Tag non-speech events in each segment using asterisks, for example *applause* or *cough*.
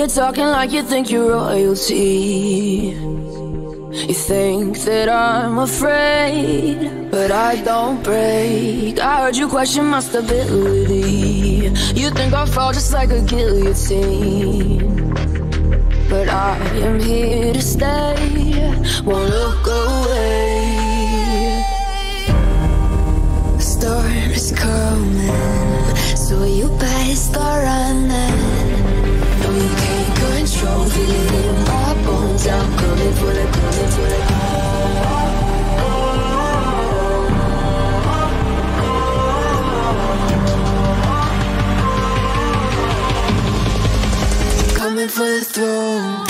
You're talking like you think you're royalty. You think that I'm afraid, but I don't break. I heard you question my stability. You think I'll fall just like a guillotine. But I am here to stay, won't look away. The storm is coming, so you better start running. Feel it in my bones. I'm coming for the, coming for the. Coming for the throne.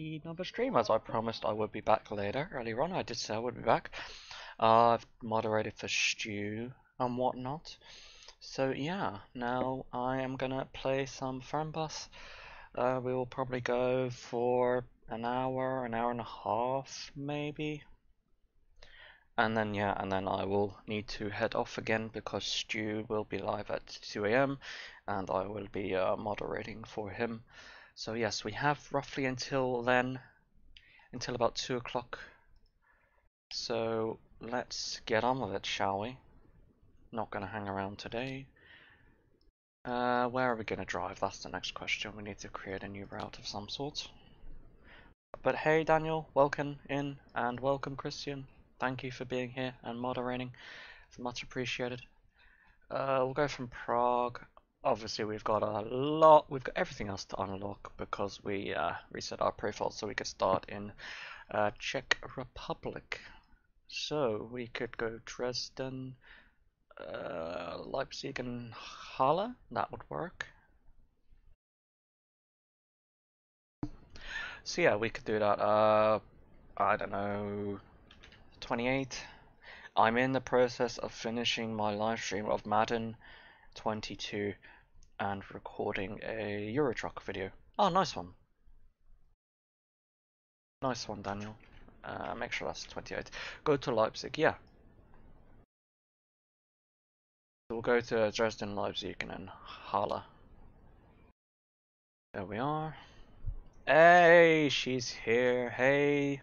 Key number stream as I promised I would be back later. Earlier on I did say I would be back. Uh, I've moderated for Stu and whatnot. So yeah, now I am gonna play some Fernbus. Uh, we will probably go for an hour, an hour and a half maybe. And then yeah, and then I will need to head off again because Stu will be live at 2 a.m. and I will be uh, moderating for him. So yes, we have roughly until then, until about 2 o'clock. So let's get on with it, shall we? Not gonna hang around today. Uh, where are we gonna drive? That's the next question. We need to create a new route of some sort. But hey Daniel, welcome in and welcome Christian. Thank you for being here and moderating. It's much appreciated. Uh, we'll go from Prague. Obviously, we've got a lot. We've got everything else to unlock because we uh, reset our profile, so we could start in uh, Czech Republic. So we could go Dresden, uh, Leipzig, and Halle. That would work. So yeah, we could do that. Uh, I don't know, 28. I'm in the process of finishing my live stream of Madden 22 and recording a Eurotruck video. Oh, nice one. Nice one, Daniel. Uh, make sure that's 28. Go to Leipzig, yeah. We'll go to Dresden, Leipzig, and then Halle. There we are. Hey, she's here. Hey,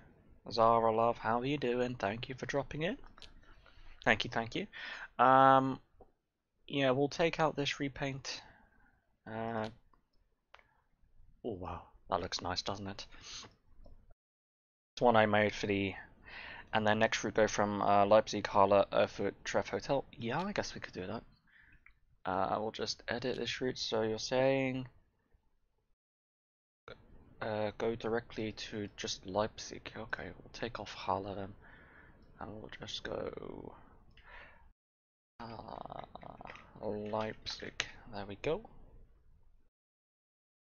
Zara love, how are you doing? Thank you for dropping in. Thank you, thank you. Um, yeah, we'll take out this repaint. Uh, oh wow, that looks nice, doesn't it? It's one I made for the, and then next we go from uh, Leipzig, Halle, Erfurt, Treff Hotel. Yeah, I guess we could do that. Uh, I will just edit this route. So you're saying uh, go directly to just Leipzig. Okay, we'll take off Halle then, and we'll just go uh, Leipzig. There we go.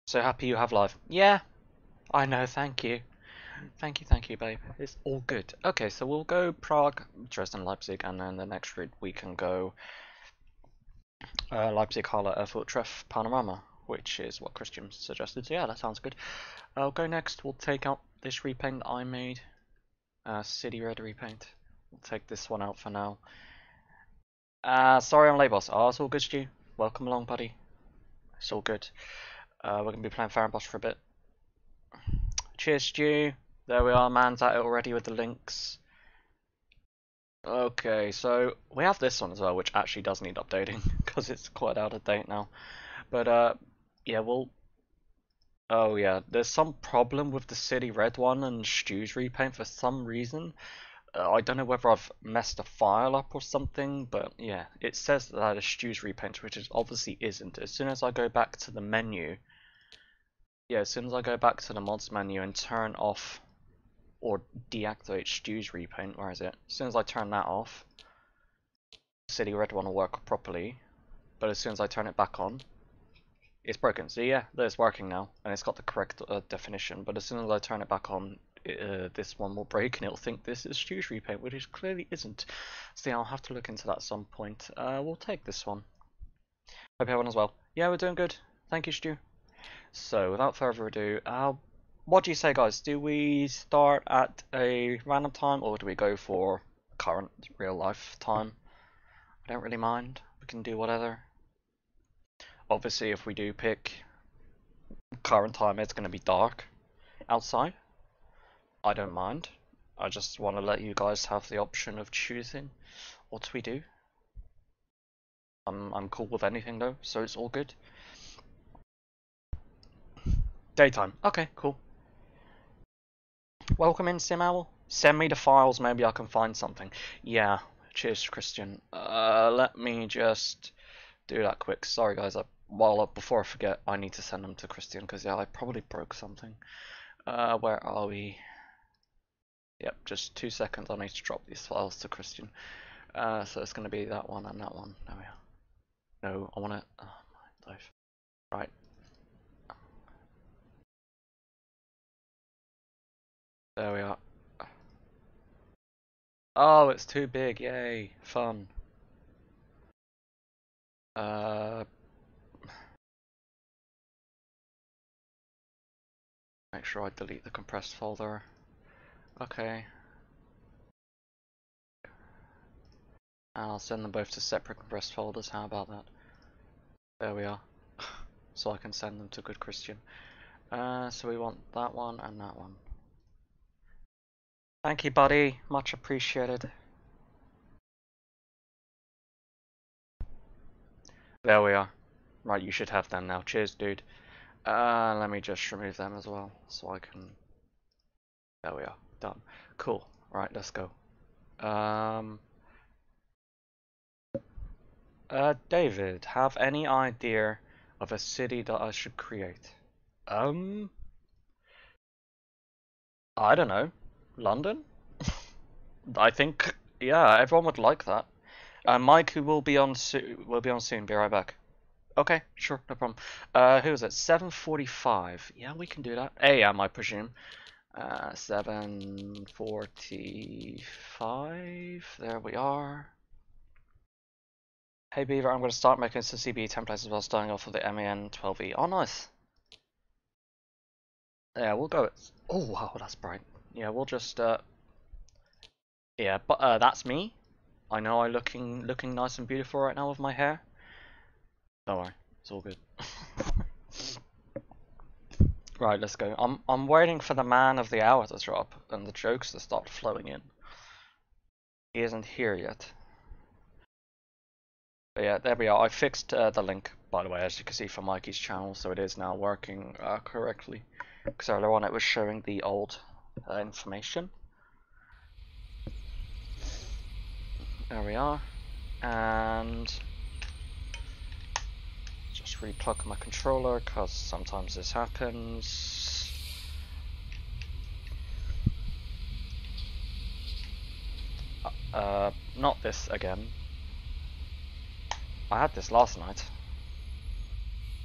So happy you have live. Yeah, I know. Thank you. Thank you, thank you, babe. It's all good. Okay, so we'll go Prague, Dresden, Leipzig, and then the next route we can go uh, Leipzig, Halle, Erfurt, Treff, Panorama, which is what Christian suggested. So yeah, that sounds good. I'll go next. We'll take out this repaint that I made. Uh, City Red repaint. We'll take this one out for now. Uh, sorry on Labos. Oh, it's all good, Stu. Welcome along, buddy. It's all good. Uh, we're going to be playing Fernbus for a bit. Cheers, Stu. There we are, man's at it already with the links. Okay, so we have this one as well, which actually does need updating, *laughs* because it's quite out of date now. But, uh, yeah, we'll... Oh, yeah, there's some problem with the City Red one and Stu's repaint for some reason. Uh, I don't know whether I've messed a file up or something, but yeah, it says that it's Stu's repaint, which it obviously isn't. As soon as I go back to the menu, yeah, as soon as I go back to the mods menu and turn off or deactivate Stu's repaint, where is it? As soon as I turn that off, City Red one will work properly, but as soon as I turn it back on, it's broken. So yeah, it's working now, and it's got the correct uh, definition, but as soon as I turn it back on, uh, this one will break and it'll think this is Stu's repaint, which it clearly isn't. So yeah, I'll have to look into that at some point. Uh, we'll take this one. Hope everyone as well. Yeah, we're doing good. Thank you, Stu. So without further ado, uh, what do you say, guys? Do we start at a random time or do we go for current real life time? I don't really mind. We can do whatever. Obviously, if we do pick current time, it's going to be dark outside. I don't mind. I just want to let you guys have the option of choosing what we do. I'm I'm cool with anything though, so it's all good. Daytime. Okay, cool. Welcome in, SimOwl. Send me the files, maybe I can find something. Yeah, cheers, Christian. Uh, let me just do that quick. Sorry, guys. I, well, before I forget, I need to send them to Christian because yeah, I probably broke something. Uh, where are we? Yep, just two seconds. I need to drop these files to Christian. Uh, so it's going to be that one and that one. There we are. No, I want to. Oh my life. Right. There we are. Oh, it's too big. Yay. Fun. Uh, make sure I delete the compressed folder. Okay. I'll send them both to separate compressed folders. How about that? There we are. *laughs* so I can send them to Good Christian. Uh, so we want that one and that one. Thank you, buddy. Much appreciated. There we are. Right, you should have them now. Cheers, dude. Uh, let me just remove them as well, so I can... There we are. Done. Cool. Right, let's go. Um... Uh, David, have any idea of a city that I should create? Um... I don't know. London? *laughs* I think, yeah, everyone would like that. Uh, Mike, who will be on soon, will be on soon. Be right back. Okay, sure, no problem. Uh, who is it? 7:45. Yeah, we can do that. AM, I presume. Uh, 7:45. There we are. Hey Beaver, I'm going to start making some CB templates as well, starting off with the MAN 12E. Oh, nice. Yeah, we'll go. Oh wow, that's bright. yeah, we'll just uh, yeah, but uh, that's me. I know I'm looking looking nice and beautiful right now with my hair. Don't worry, it's all good. *laughs* right, let's go. I'm I'm waiting for the man of the hour to drop and the jokes to start flowing in. He isn't here yet. But yeah, there we are. I fixed uh, the link, by the way, as you can see from Mikey's channel, so it is now working uh, correctly. Because earlier on it was showing the old uh, information. There we are. And just replug my controller because sometimes this happens. Uh, uh, not this again. I had this last night.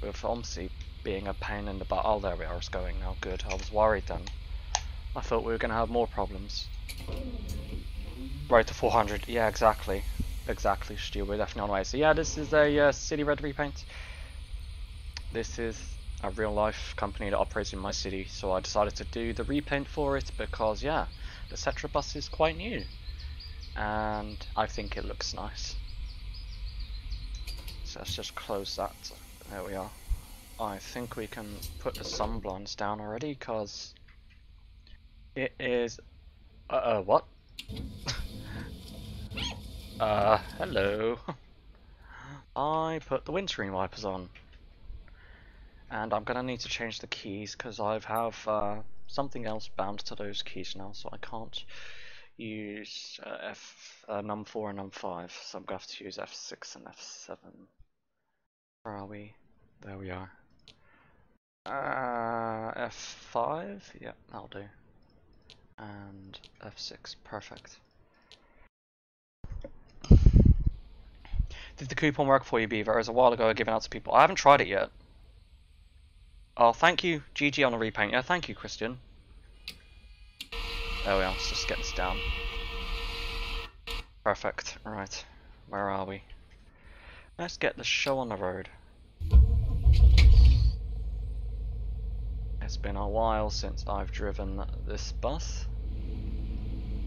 With OMSI being a pain in the butt. Oh, there we are, it's going now. Good. I was worried then. I thought we were going to have more problems. Right to 400. Yeah, exactly. Exactly, Stu. We're definitely on the way. So yeah, this is a uh, City Red repaint. This is a real life company that operates in my city, so I decided to do the repaint for it because yeah, the Setra bus is quite new. And I think it looks nice. So let's just close that. There we are. I think we can put the sunblinds down already because it is. Uh, uh what? *laughs* uh, hello. *laughs* I put the windscreen wipers on. And I'm gonna need to change the keys because I have uh, something else bound to those keys now, so I can't use uh, F uh, num4 and num5, so I'm gonna have to use F6 and F7. Where are we? There we are. Uh, F5? Yeah, that'll do. And F6, perfect. Did the coupon work for you, Beaver? It was a while ago I given out to people. I haven't tried it yet. Oh, thank you, GG on the repaint. Thank you, Christian. There we are, let's just get this down. Perfect, right. Where are we? Let's get the show on the road. It's been a while since I've driven this bus.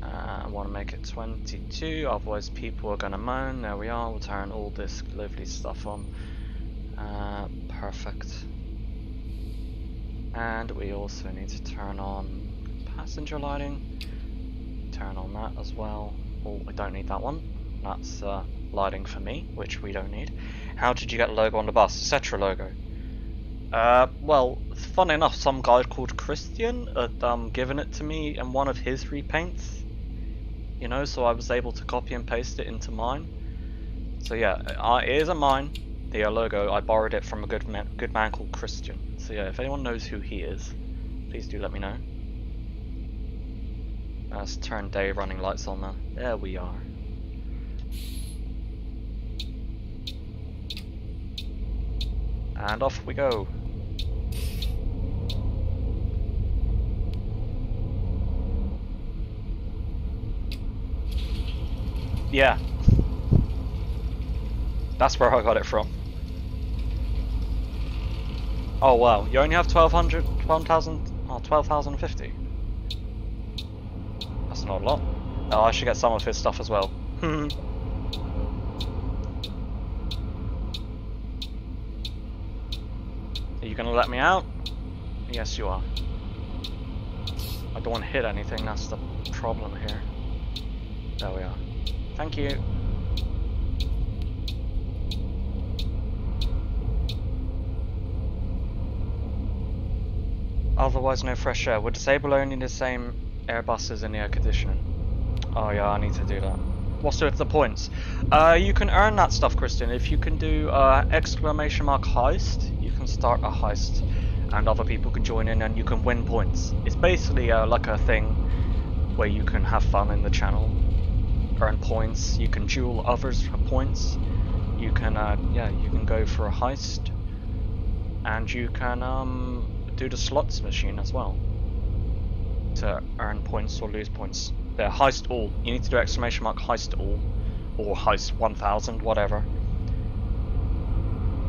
Uh, I want to make it 22, otherwise people are going to moan. There we are, we'll turn all this lovely stuff on. Uh, perfect. And we also need to turn on passenger lighting. Turn on that as well. Oh, I don't need that one. That's uh, lighting for me, which we don't need. How did you get logo on the bus? Setra logo. Uh, well, fun enough, some guy called Christian had um, given it to me in one of his repaints. You know, so I was able to copy and paste it into mine. So yeah, uh, it isn't mine, the logo. I borrowed it from a good man, good man called Christian. So yeah, if anyone knows who he is, please do let me know. Let's turn day running lights on now. There we are. And off we go. Yeah. That's where I got it from. Oh wow, you only have 1200, 12,000, oh 12,050. That's not a lot. Oh, I should get some of his stuff as well. Hmm. Are you gonna let me out? Yes, you are. I don't want to hit anything, that's the problem here. There we are. Thank you. Otherwise no fresh air. Would disable only the same Airbuses in the air conditioning? Oh yeah, I need to do that. What's with the points? Uh, you can earn that stuff, Christian. If you can do uh, exclamation mark heist, you can start a heist and other people can join in and you can win points. It's basically uh, like a thing where you can have fun in the channel, earn points, you can duel others for points, you can, uh, yeah, you can go for a heist, and you can um, do the slots machine as well to earn points or lose points. They're heist all. You need to do exclamation mark heist all or heist 1000, whatever.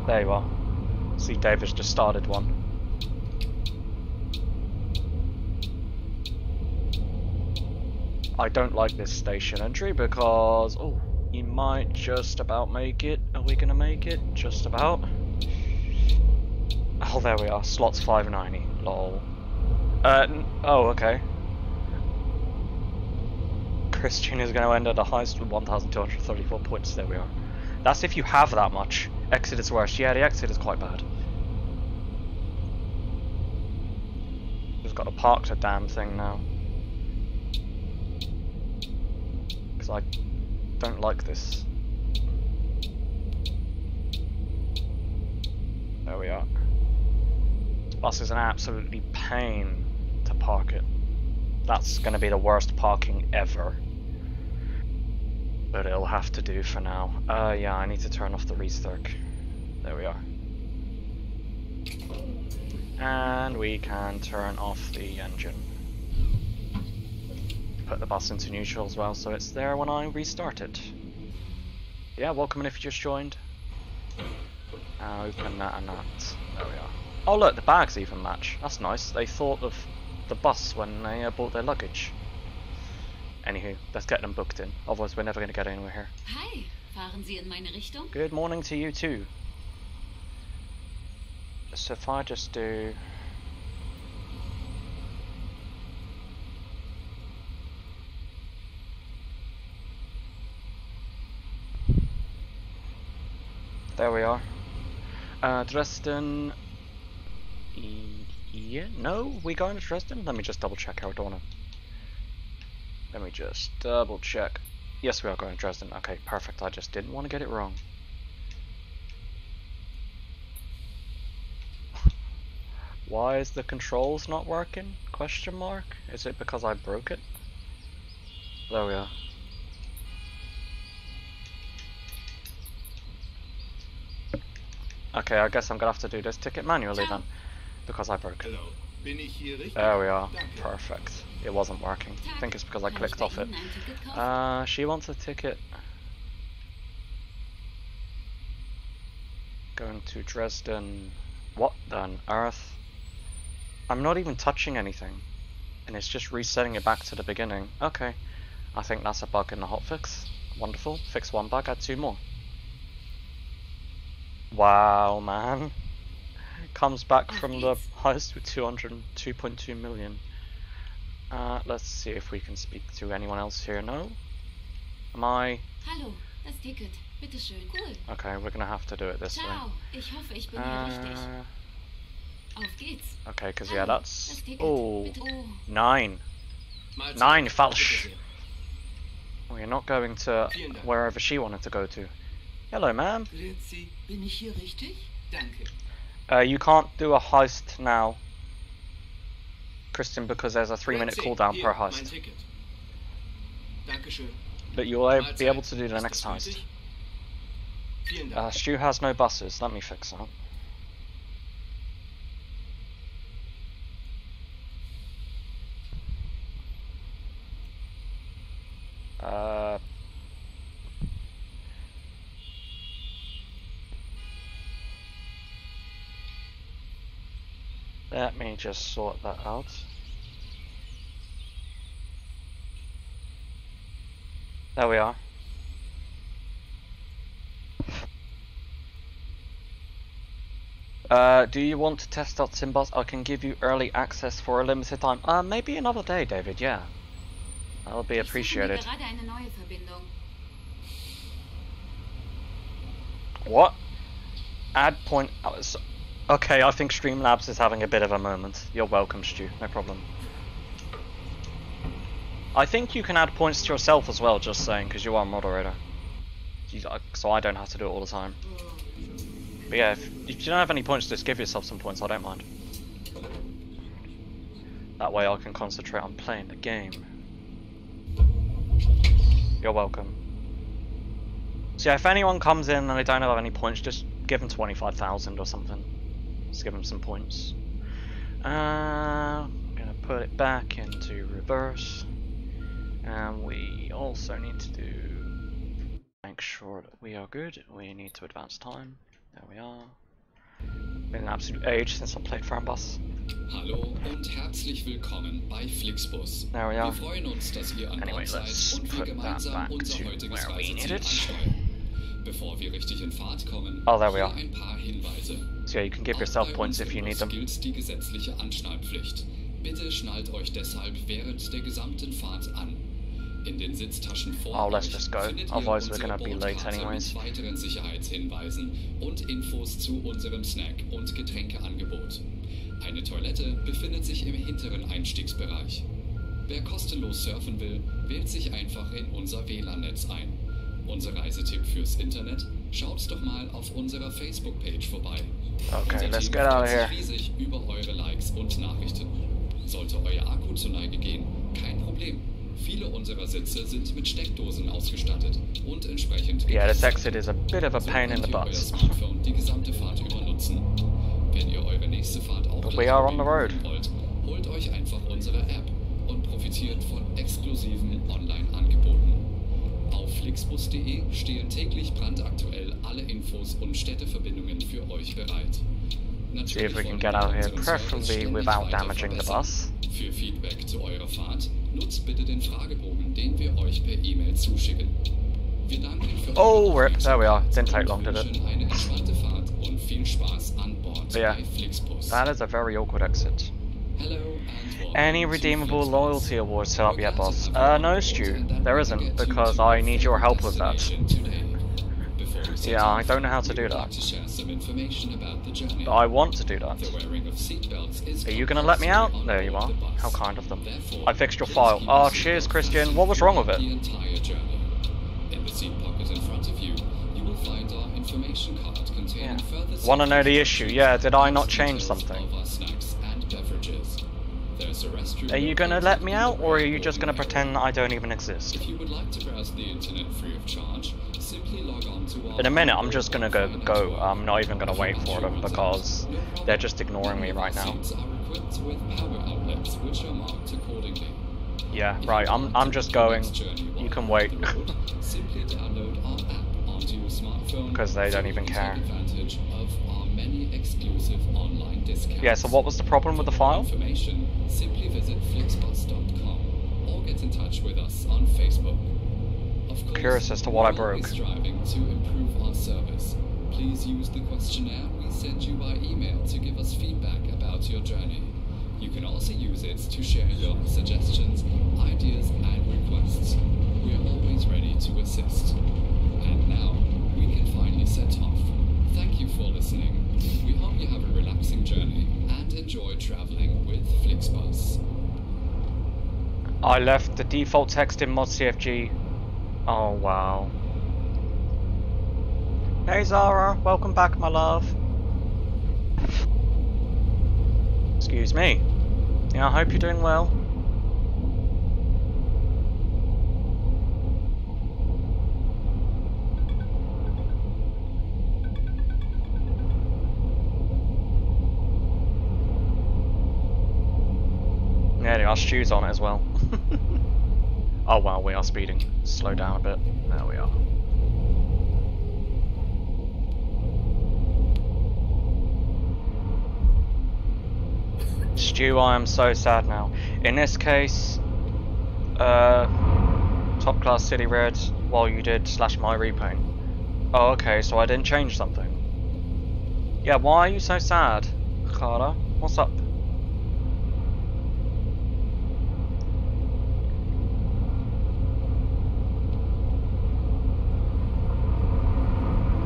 There you are. See, David's just started one. I don't like this station entry because oh, you might just about make it. Are we gonna make it? Just about. Oh, there we are. Slots 590. Lol. Uh, oh, okay. Christian is going to end at the highest with 1,234 points. There we are. That's if you have that much. Exit is worse. Yeah, the exit is quite bad. Just got to park the damn thing now. Because I don't like this. There we are. Bus is an absolutely pain to park it. That's going to be the worst parking ever. But it'll have to do for now. Uh, yeah, I need to turn off the restart. There we are. And we can turn off the engine. Put the bus into neutral as well, so it's there when I restart it. Yeah, welcome in if you just joined. Uh, open that and that. There we are. Oh look, the bags even match. That's nice. They thought of the bus when they uh, bought their luggage. Anywho, let's get them booked in. Otherwise, we're never going to get anywhere here. Hi, fahren Sie in meine Richtung? Good morning to you too. So if I just do... There we are. Uh, Dresden... Yeah, no, we're going to Dresden? Let me just double check how I don't wanna... Let me just double check. Yes, we are going to Dresden. Okay, perfect. I just didn't want to get it wrong. *laughs* Why is the controls not working? Question mark? Is it because I broke it? There we are. Okay, I guess I'm gonna have to do this ticket manually then. Because I broke it. There we are. Perfect. It wasn't working. I think it's because I clicked off it. Uh, she wants a ticket. Going to Dresden. What on earth? I'm not even touching anything. And it's just resetting it back to the beginning. Okay. I think that's a bug in the hotfix. Wonderful. Fix one bug, add two more. Wow, man. Comes back from the geht's. highest with 202.2 million. Uh, let's see if we can speak to anyone else here. No? Am I? Hallo, das Ticket. Bitte schön. Cool. Okay, we're gonna have to do it this Ciao. Ich hoffe, ich bin way. hier richtig. Uh, Auf geht's. okay, because yeah, that's Ticket. oh nine. Nine Bitte falsch. sehr. We're not going to wherever she wanted to go to. Hello, ma'am. Grüezi. Bin ich hier richtig? Danke. Uh, you can't do a heist now, Christian, because there's a three-minute cooldown per heist. But you'll be able to do the next heist. Uh, Stu has no buses. Let me fix that. Uh, let me just sort that out. There we are. Uh, do you want to test out Simbas? I can give you early access for a limited time. Uh, maybe another day, David, yeah. That would be ich suche mir appreciated. gerade eine neue Verbindung. What? Add point... oh, Okay, I think Streamlabs is having a bit of a moment. You're welcome, Stu. No problem. I think you can add points to yourself as well, just saying, because you are a moderator. Uh, So I don't have to do it all the time. But yeah, if, if you don't have any points, just give yourself some points, I don't mind. That way I can concentrate on playing the game. You're welcome. So yeah, if anyone comes in and they don't have any points, just give them 25,000 or something. Just give them some points. Uh, I'm gonna put it back into reverse. And we also need to do make sure that we are good. We need to advance time. There we are. Been an absolute age since I played Fernbus. Hallo und herzlich willkommen bei Flixbus. There we are. Wir freuen uns, dass ihr an Anyway, Bord seid let's und wir put that gemeinsam back unser heutiges Reiseziel ansteuern. Bevor wir richtig in Fahrt kommen, Oh, there we are. ein paar Hinweise. So yeah, you can give yourself points if you need them. gilt die gesetzliche Anschnallpflicht. Bitte schnallt euch deshalb während der gesamten Fahrt an. In den Sitztaschen vor Oh, let's just go. Otherwise we're gonna be late anyways. mit weiteren Sicherheitshinweisen und Infos zu unserem Snack- und Getränkeangebot. Eine Toilette befindet sich im hinteren Einstiegsbereich. Wer kostenlos surfen will, wählt sich einfach in unser WLAN-Netz ein. Unser Reisetipp fürs Internet? Schaut doch mal auf unserer Facebook-Page vorbei. Okay, Unser let's Team get out of here. riesig über eure Likes und Nachrichten. Sollte euer Akku zur Neige gehen, kein Problem. Viele unserer Sitze sind mit Steckdosen ausgestattet und entsprechend Yeah, this exit is a bit of a So pain in könnt the butt. Smartphone die gesamte Fahrt über nutzen. Wenn ihr eure nächste Fahrt auch we are on the road. wollt, holt euch einfach unsere App und profitiert von exklusiven Online-Angeboten. Flixbus.de stehen täglich brandaktuell alle Infos und Städteverbindungen für euch bereit. See if we can get out of here preferably without damaging the bus. Für Feedback zu eurer Fahrt nutzt bitte den Fragebogen, den wir euch per E-Mail zuschicken. Wir danken für Oh, rip, there we are. Didn't take long, did it? wünschen eine entspannte Fahrt und viel Spaß an Bord Yeah. That is a very awkward exit. Hello and welcome Any redeemable loyalty awards set up yet, boss? Uh, no, Stu. There isn't, because I need your help with that. destination today. Before we set Yeah, I don't know how to do that. like to share some information about the journey. But I want to do that. The wearing of seatbelts is Are you gonna let me out? There you are. How kind of them. I fixed your file. Oh, cheers, Christian. What was wrong with it? The entire journey. In the seat pocket in front of you, you will find our information card containing Yeah. Wanna know the issue? Yeah, did I not change something? Of our snacks and beverages. A restroom Are you gonna let me out, or are you just gonna pretend area. I don't even exist? If you would like to browse the internet free of charge, simply log on to our In a minute, I'm just gonna go go. I'm not even gonna wait for them because they're just ignoring me right now. seats are equipped with power outlets which are marked accordingly. Yeah, right. I'm I'm just going. next journey while You can wait. the road, simply download our app onto your smartphone 'Cause they don't even care. Take advantage of our many exclusive online discounts. Yeah. So what was the problem with the file? information, simply flixbus.com or get in touch with us on Facebook. Of course, Curious as to what I broke. striving to improve our service. Please use the questionnaire we send you by email to give us feedback about your journey. You can also use it to share your suggestions, ideas, and requests. We are always ready to assist. And now, we can finally set off. Thank you for listening. We hope you have a relaxing journey and enjoy traveling with Flixbus. I left the default text in mod CFG. Oh wow. Hey Zara, welcome back, my love. Excuse me. Yeah, I hope you're doing well. Yeah, our Stu's on it as well. *laughs* oh wow, we are speeding. Slow down a bit. There we are. Stu, I am so sad now. In this case, uh, top class city red while you did slash my repaint. Oh, okay, so I didn't change something. Yeah, why are you so sad, Carter? What's up?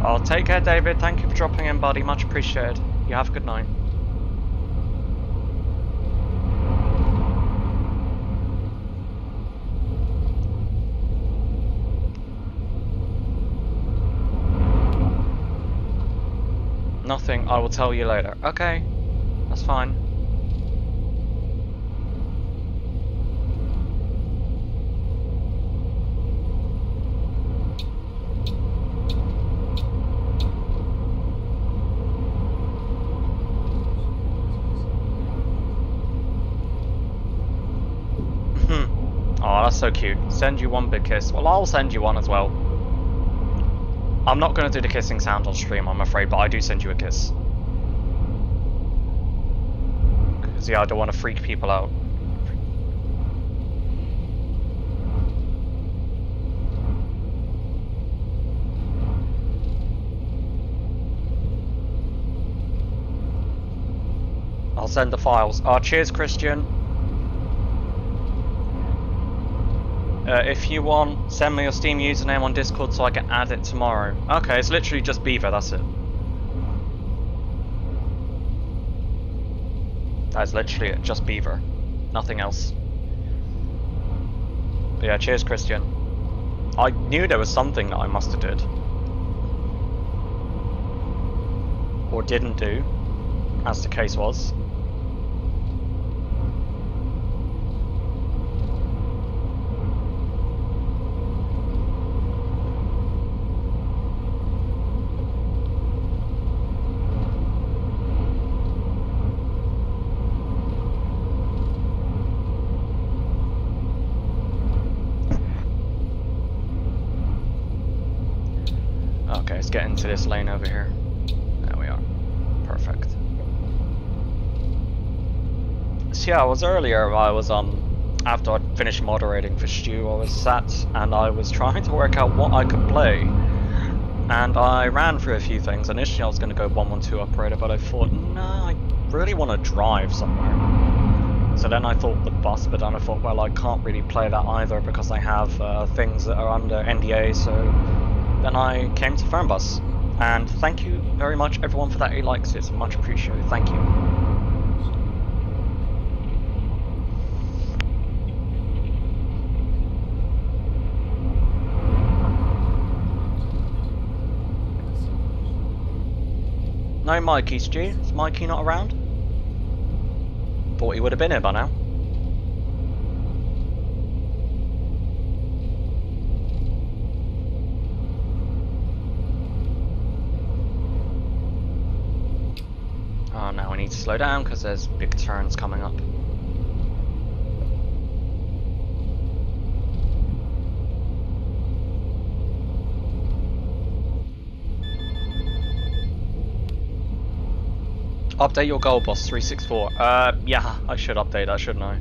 Oh, take care, David. Thank you for dropping in, buddy. Much appreciated. You have a good night. Nothing. I will tell you later. Okay. That's fine. Hmm. Oh, that's so cute. Send you one big kiss. Well, I'll send you one as well. I'm not going to do the kissing sound on stream, I'm afraid, but I do send you a kiss. Because, yeah, I don't want to freak people out. I'll send the files. Oh, cheers, Christian. Uh, if you want, send me your Steam username on Discord so I can add it tomorrow. Okay, it's literally just Beaver, that's it. That's literally it, just Beaver. Nothing else. But yeah, cheers, Christian. I knew there was something that I must have did. Or didn't do, as the case was. Okay, let's get this lane over here. There we are. Perfect. So yeah, I was earlier, I was um after I'd finished moderating for Stu, I was sat and I was trying to work out what I could play. And I ran through a few things. Initially I was gonna go 112 operator, but I thought, no, I really want to drive somewhere. So then I thought the bus, but then I thought, well, I can't really play that either because I have uh, things that are under NDA, so then I came to Fernbus. And thank you very much everyone for that 8 likes, it's much appreciated, thank you. No Mikey, Stu. Is Mikey not around? Thought he would have been here by now. Oh, now we need to slow down because there's big turns coming up. Update your goal, boss 364. Uh, yeah, I should update that, shouldn't I?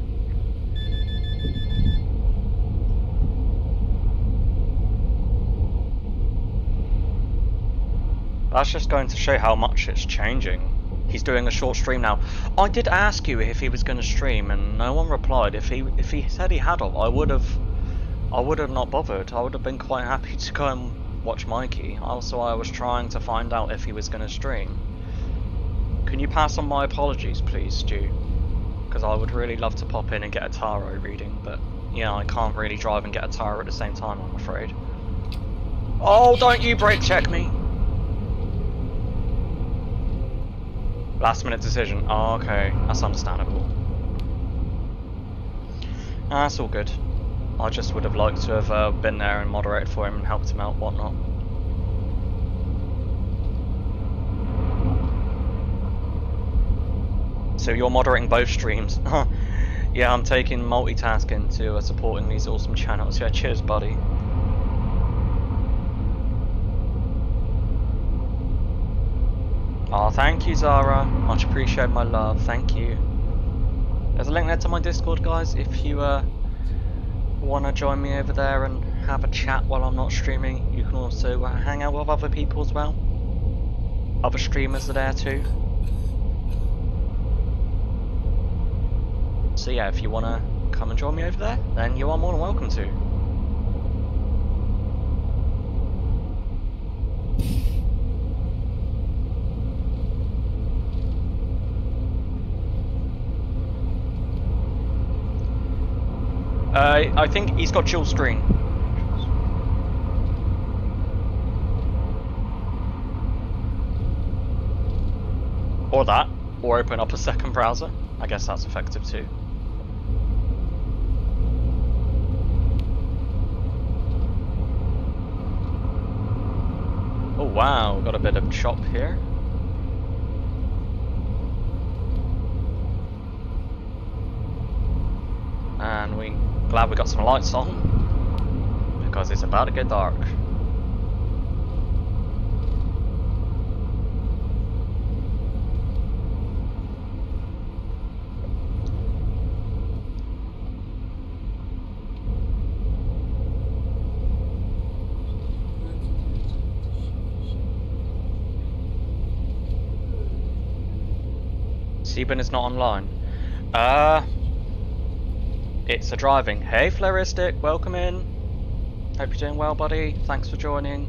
That's just going to show how much it's changing. He's doing a short stream now. I did ask you if he was going to stream, and no one replied. If he if he said he had, I would have I would have not bothered. I would have been quite happy *laughs* to go and watch Mikey. Also, I was trying to find out if he was going to stream. Can you pass on my apologies, please, Stu? Because I would really love to pop in and get a tarot reading, but yeah, I can't really drive and get a tarot at the same time, I'm afraid. Oh, don't you brake check me! Last minute decision. Oh, okay, that's understandable. That's all good. I just would have liked to have uh, been there and moderated for him and helped him out, whatnot. So you're moderating both streams? *laughs* yeah, I'm taking multitasking to uh, supporting these awesome channels. Yeah, cheers, buddy. Oh, thank you, Zara. Much appreciate my love. Thank you. There's a link there to my Discord, guys. If you uh, want to join me over there and have a chat while I'm not streaming, you can also uh, hang out with other people as well. Other streamers are there too. So yeah, if you want to come and join me over there, then you are more than welcome to. Uh, I think he's got dual screen. Or that, or open up a second browser. I guess that's effective too. Oh wow, got a bit of chop here. And we glad we got some lights on because it's about to get dark. Sieben is not online. Uh, it's a driving. Hey, Floristic, welcome in. Hope you're doing well, buddy. Thanks for joining.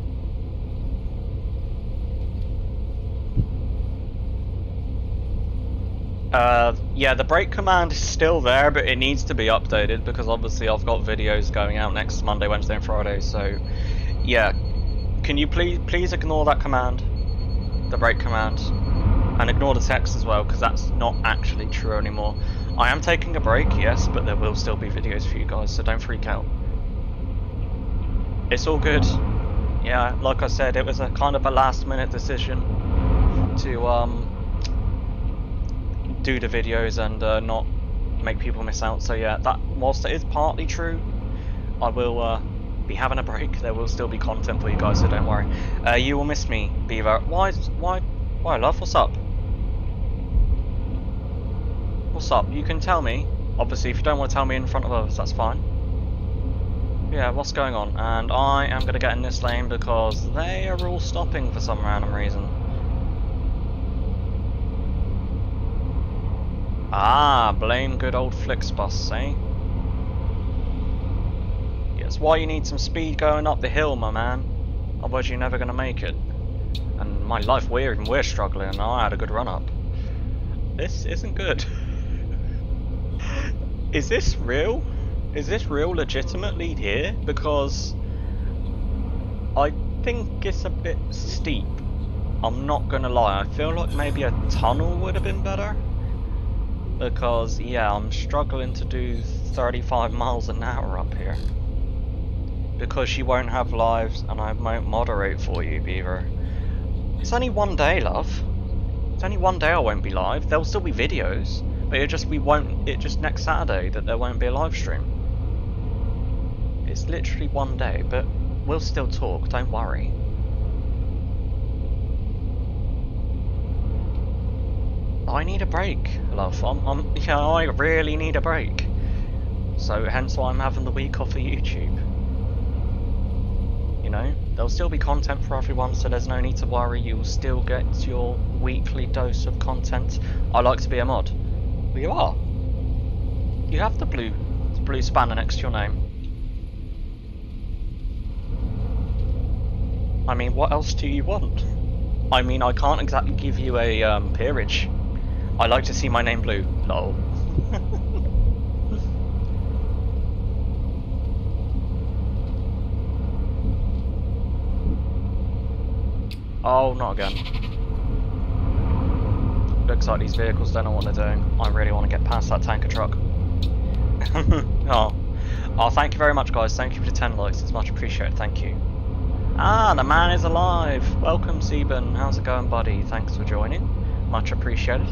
Uh, yeah, the brake command is still there, but it needs to be updated because obviously I've got videos going out next Monday, Wednesday, and Friday. So, yeah, can you please please ignore that command, the brake command, and ignore the text as well because that's not actually true anymore. I am taking a break, yes, but there will still be videos for you guys, so don't freak out. It's all good. Yeah, like I said, it was a kind of a last minute decision to um do the videos and uh, not make people miss out. So yeah, that whilst it is partly true, I will uh, be having a break. There will still be content for you guys, so don't worry. Uh, you will miss me, Beaver. Why? Why? Why, love? What's up? What's up? You can tell me. Obviously, if you don't want to tell me in front of others, that's fine. Yeah, what's going on? And I am going to get in this lane because they are all stopping for some random reason. Ah, blame good old Flixbus, eh? Yes, why you need some speed going up the hill, my man. Otherwise you're never going to make it. And my life, we're, we're struggling, and I had a good run up. This isn't good. *laughs* Is this real? Is this real legitimately here? Because I think it's a bit steep. I'm not gonna lie, I feel like maybe a tunnel would have been better. Because, yeah, I'm struggling to do 35 miles an hour up here. Because you won't have lives and I won't moderate for you, Beaver. It's only one day, love. It's only one day I won't be live. There'll still be videos. But it just we won't it just next Saturday that there won't be a live stream. It's literally one day, but we'll still talk, don't worry. I need a break, love. I'm, I'm yeah, I really need a break. So hence why I'm having the week off of YouTube. You know, there'll still be content for everyone, so there's no need to worry. You'll still get your weekly dose of content. I like to be a mod. Well, you are. You have the blue, the blue spanner next to your name. I mean, what else do you want? I mean, I can't exactly give you a um, peerage. I like to see my name blue. Lol. *laughs* oh, not again. Looks like these vehicles don't know what they're doing. I really want to get past that tanker truck. *laughs* oh. oh, thank you very much, guys. Thank you for the 10 likes. It's much appreciated. Thank you. Ah, the man is alive. Welcome, Seben. How's it going, buddy? Thanks for joining. Much appreciated.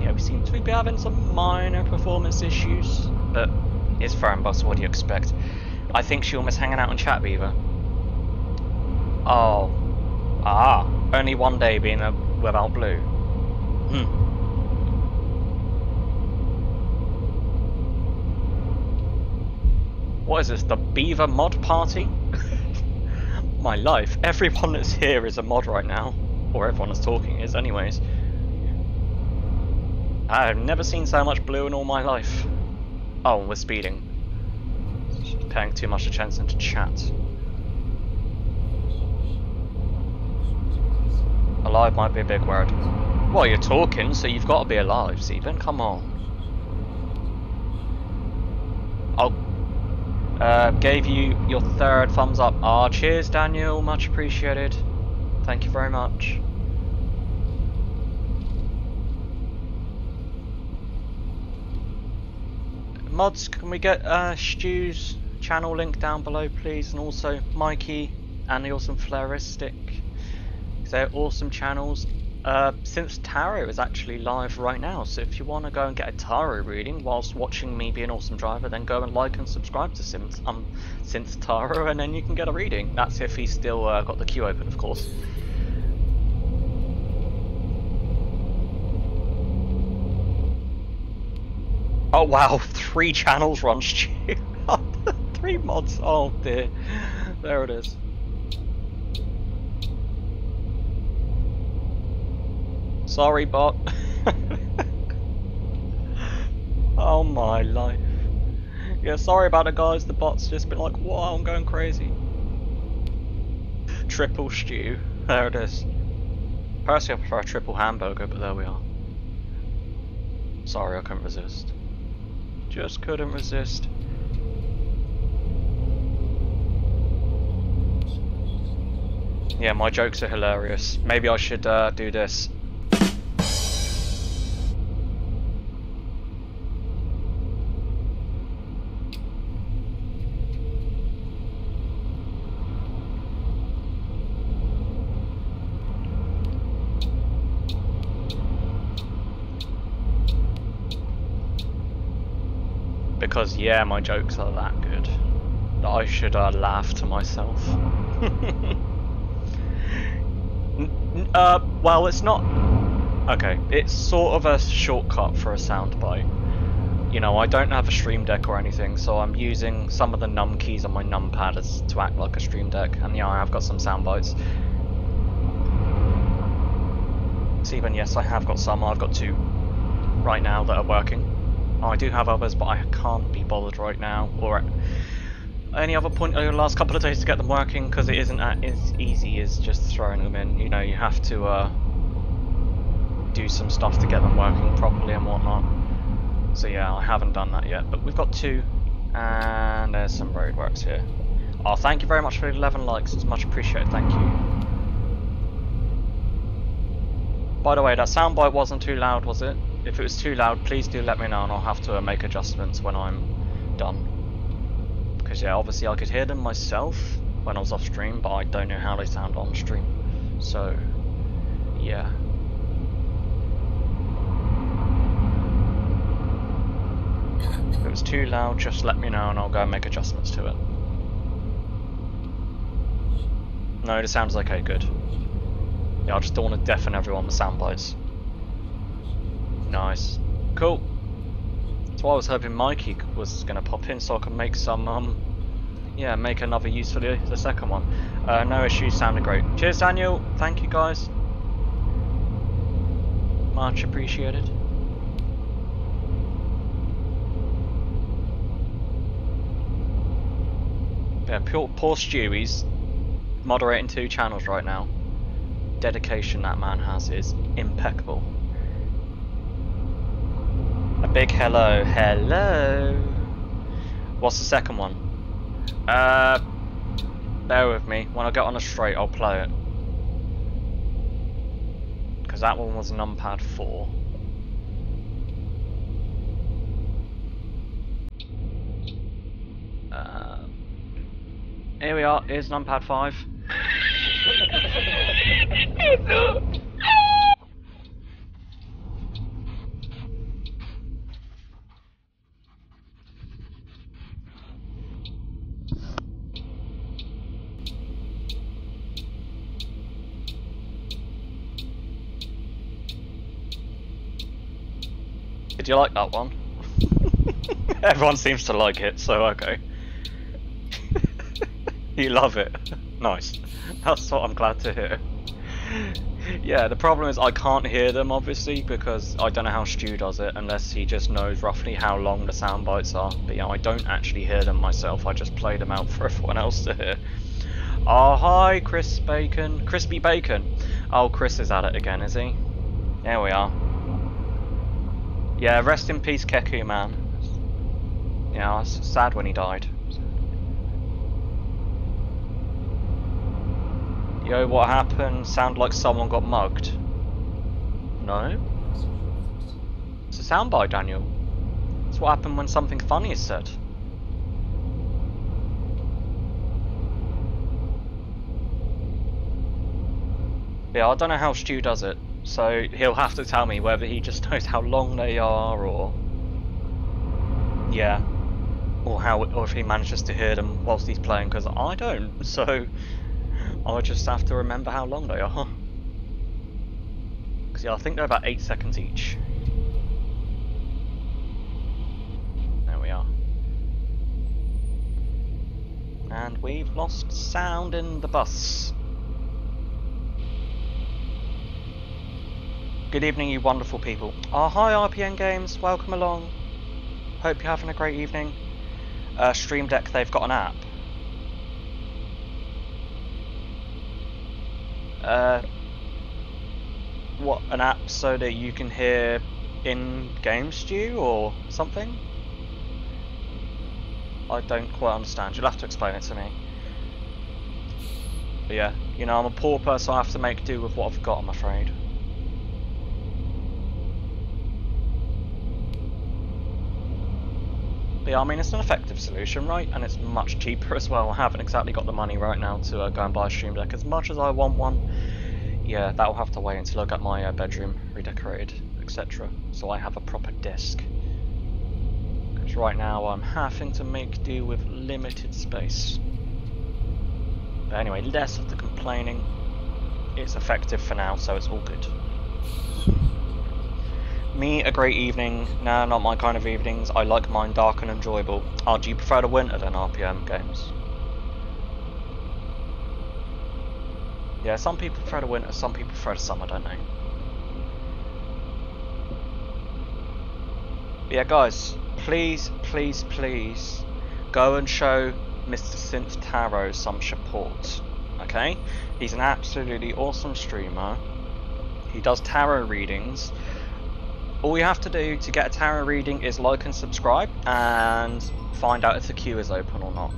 Yeah, we seem to be having some minor performance issues, but it's Fernbus, what do you expect? I think she almost hanging out in chat, Beaver. Oh. Ah, only one day being a, without blue. Hmm. What is this, the Beaver mod party? *laughs* My life, everyone that's here is a mod right now. Or everyone that's talking is anyways. I've never seen so much blue in all my life. Oh, we're speeding. Paying too much attention to chat. Alive might be a big word. Well, you're talking, so you've got to be alive, Stephen. Come on. I'll uh, gave you your third thumbs up. Ah, cheers, Daniel. Much appreciated. Thank you very much. Mods, can we get uh, Stu's channel link down below, please? And also Mikey and the awesome Floristic. They're awesome channels. Uh, Synth Taro is actually live right now, so if you want to go and get a Taro reading whilst watching me be an awesome driver, then go and like and subscribe to Sims, um, Synth Taro, and then you can get a reading. That's if he's still uh, got the queue open, of course. Oh wow, *laughs* three channels run *laughs* Stu. *laughs* three mods, oh dear. There it is. Sorry, bot. *laughs* oh my life. Yeah, sorry about it, guys. The bot's just been like, wow, I'm going crazy. Triple stew. There it is. Personally, I prefer a triple hamburger, but there we are. Sorry, I couldn't resist. Just couldn't resist. Yeah, my jokes are hilarious. Maybe I should uh, do this. Because, yeah, my jokes are that good. That I should uh, laugh to myself. *laughs* Uh, well, it's not. Okay, it's sort of a shortcut for a soundbite. You know, I don't have a stream deck or anything, so I'm using some of the num keys on my numpad as to act like a stream deck, and yeah, I have got some sound bites. Steven, yes, I have got some. I've got two right now that are working. I do have others, but I can't be bothered right now, or any other point over the last couple of days to get them working, because it isn't as easy as just throwing them in. You know, you have to uh, do some stuff to get them working properly and whatnot. So yeah, I haven't done that yet, but we've got two, and there's some roadworks here. Oh, thank you very much for the 11 likes, it's much appreciated, thank you. By the way, that soundbite wasn't too loud, was it? If it was too loud, please do let me know and I'll have to uh, make adjustments when I'm done. Because yeah, obviously I could hear them myself when I was off stream, but I don't know how they sound on stream. So, yeah. If it was too loud, just let me know and I'll go and make adjustments to it. No, it sounds okay, good. Yeah, I just don't want to deafen everyone with sound bites. Nice. Cool. That's why I was hoping Mikey was going to pop in so I could make some, um, yeah, make another use for the, the second one. Uh, no issues, sounded great. Cheers, Daniel. Thank you, guys. Much appreciated. Yeah, poor, poor Stewie's moderating two channels right now. Dedication that man has is impeccable. A big hello, hello. What's the second one? Uh, bear with me. When I get on a straight, I'll play it. Because that one was numpad 4. Uh, here we are, here's numpad 5. *laughs* *laughs* Did you like that one? *laughs* Everyone seems to like it, so okay. *laughs* you love it. *laughs* Nice. That's what I'm glad to hear. Yeah, the problem is I can't hear them obviously because I don't know how Stu does it unless he just knows roughly how long the sound bites are. But yeah, I don't actually hear them myself. I just play them out for everyone else to hear. Oh hi, Chris Bacon, Crispy Bacon. Oh, Chris is at it again, is he? There we are. Yeah, rest in peace, Keku, man. Yeah, I was sad when he died. Yo, what happened? Sound like someone got mugged. No? It's a soundbite, Daniel. It's what happened when something funny is said. Yeah, I don't know how Stu does it, so he'll have to tell me whether he just *laughs* knows how long they are or... Yeah. Or how, or if he manages to hear them whilst he's playing, because I don't, *laughs* so... I just have to remember how long they are. *laughs* Because yeah, I think they're about 8 seconds each. There we are. And we've lost sound in the bus. Good evening, you wonderful people. Oh, hi RPM Games, welcome along. Hope you're having a great evening. Uh, Stream Deck, they've got an app. Uh, what, an app so that you can hear in game Stu or something? I don't quite understand. You'll have to explain it to me. But yeah, you know, I'm a poor person, I have to make do with what I've got, I'm afraid. Yeah, I mean, it's an effective solution, right? And it's much cheaper as well. I haven't exactly got the money right now to uh, go and buy a Stream Deck as much as I want one. Yeah, that'll have to wait until I get my uh, bedroom redecorated, etc. So I have a proper desk. Because right now I'm having to make do with limited space. But anyway, less of the complaining. It's effective for now, so it's all good. Me, a great evening. Nah, not my kind of evenings. I like mine dark and enjoyable. Oh, do you prefer the winter than RPM games? Yeah, some people prefer the winter, some people prefer the summer, don't they? Yeah, guys, please, please, please go and show Mr. Synth Tarot some support. Okay? He's an absolutely awesome streamer. He does tarot readings. All you have to do to get a tarot reading is like and subscribe and find out if the queue is open or not.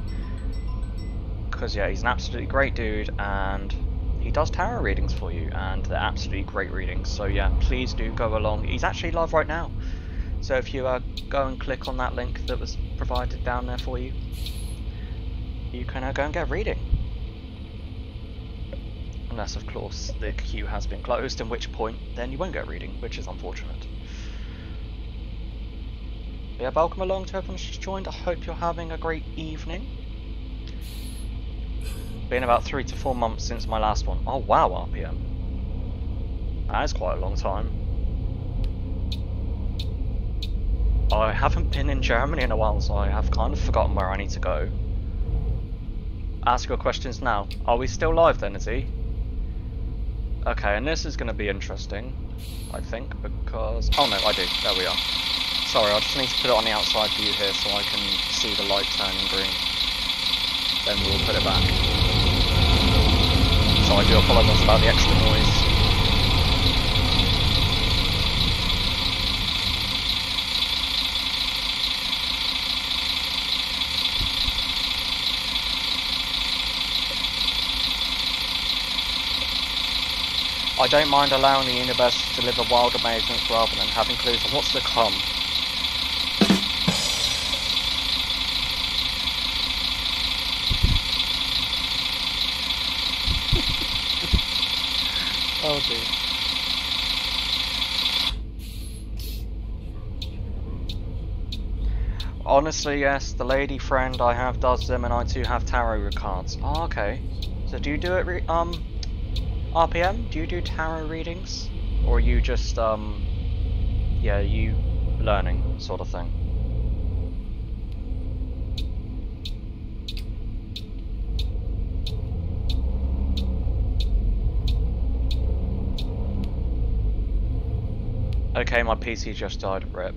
Because yeah, he's an absolutely great dude and he does tarot readings for you and they're absolutely great readings. So yeah, please do go along. He's actually live right now. So if you uh, go and click on that link that was provided down there for you, you can uh, go and get reading. Unless of course the queue has been closed, in which point then you won't get reading, which is unfortunate. Yeah, welcome along to everyone who's joined. I hope you're having a great evening. Been about three to four months since my last one. Oh wow, RPM. That is quite a long time. I haven't been in Germany in a while, so I have kind of forgotten where I need to go. Ask your questions now. Are we still live then, is he? Okay, and this is going to be interesting, I think, because... Oh no, I do. There we are. Sorry, I just need to put it on the outside view here so I can see the light turning green. Then we'll put it back. So I do apologise about the extra noise. I don't mind allowing the universe to deliver wild amazements rather than having clues on what's to come. *laughs* oh dear. Honestly, yes, the lady friend I have does them and I too have tarot cards. Oh, okay. So do you do it, re um, RPM, do you do tarot readings? Or are you just, um, yeah, you learning sort of thing? Okay, my PC just died, rip.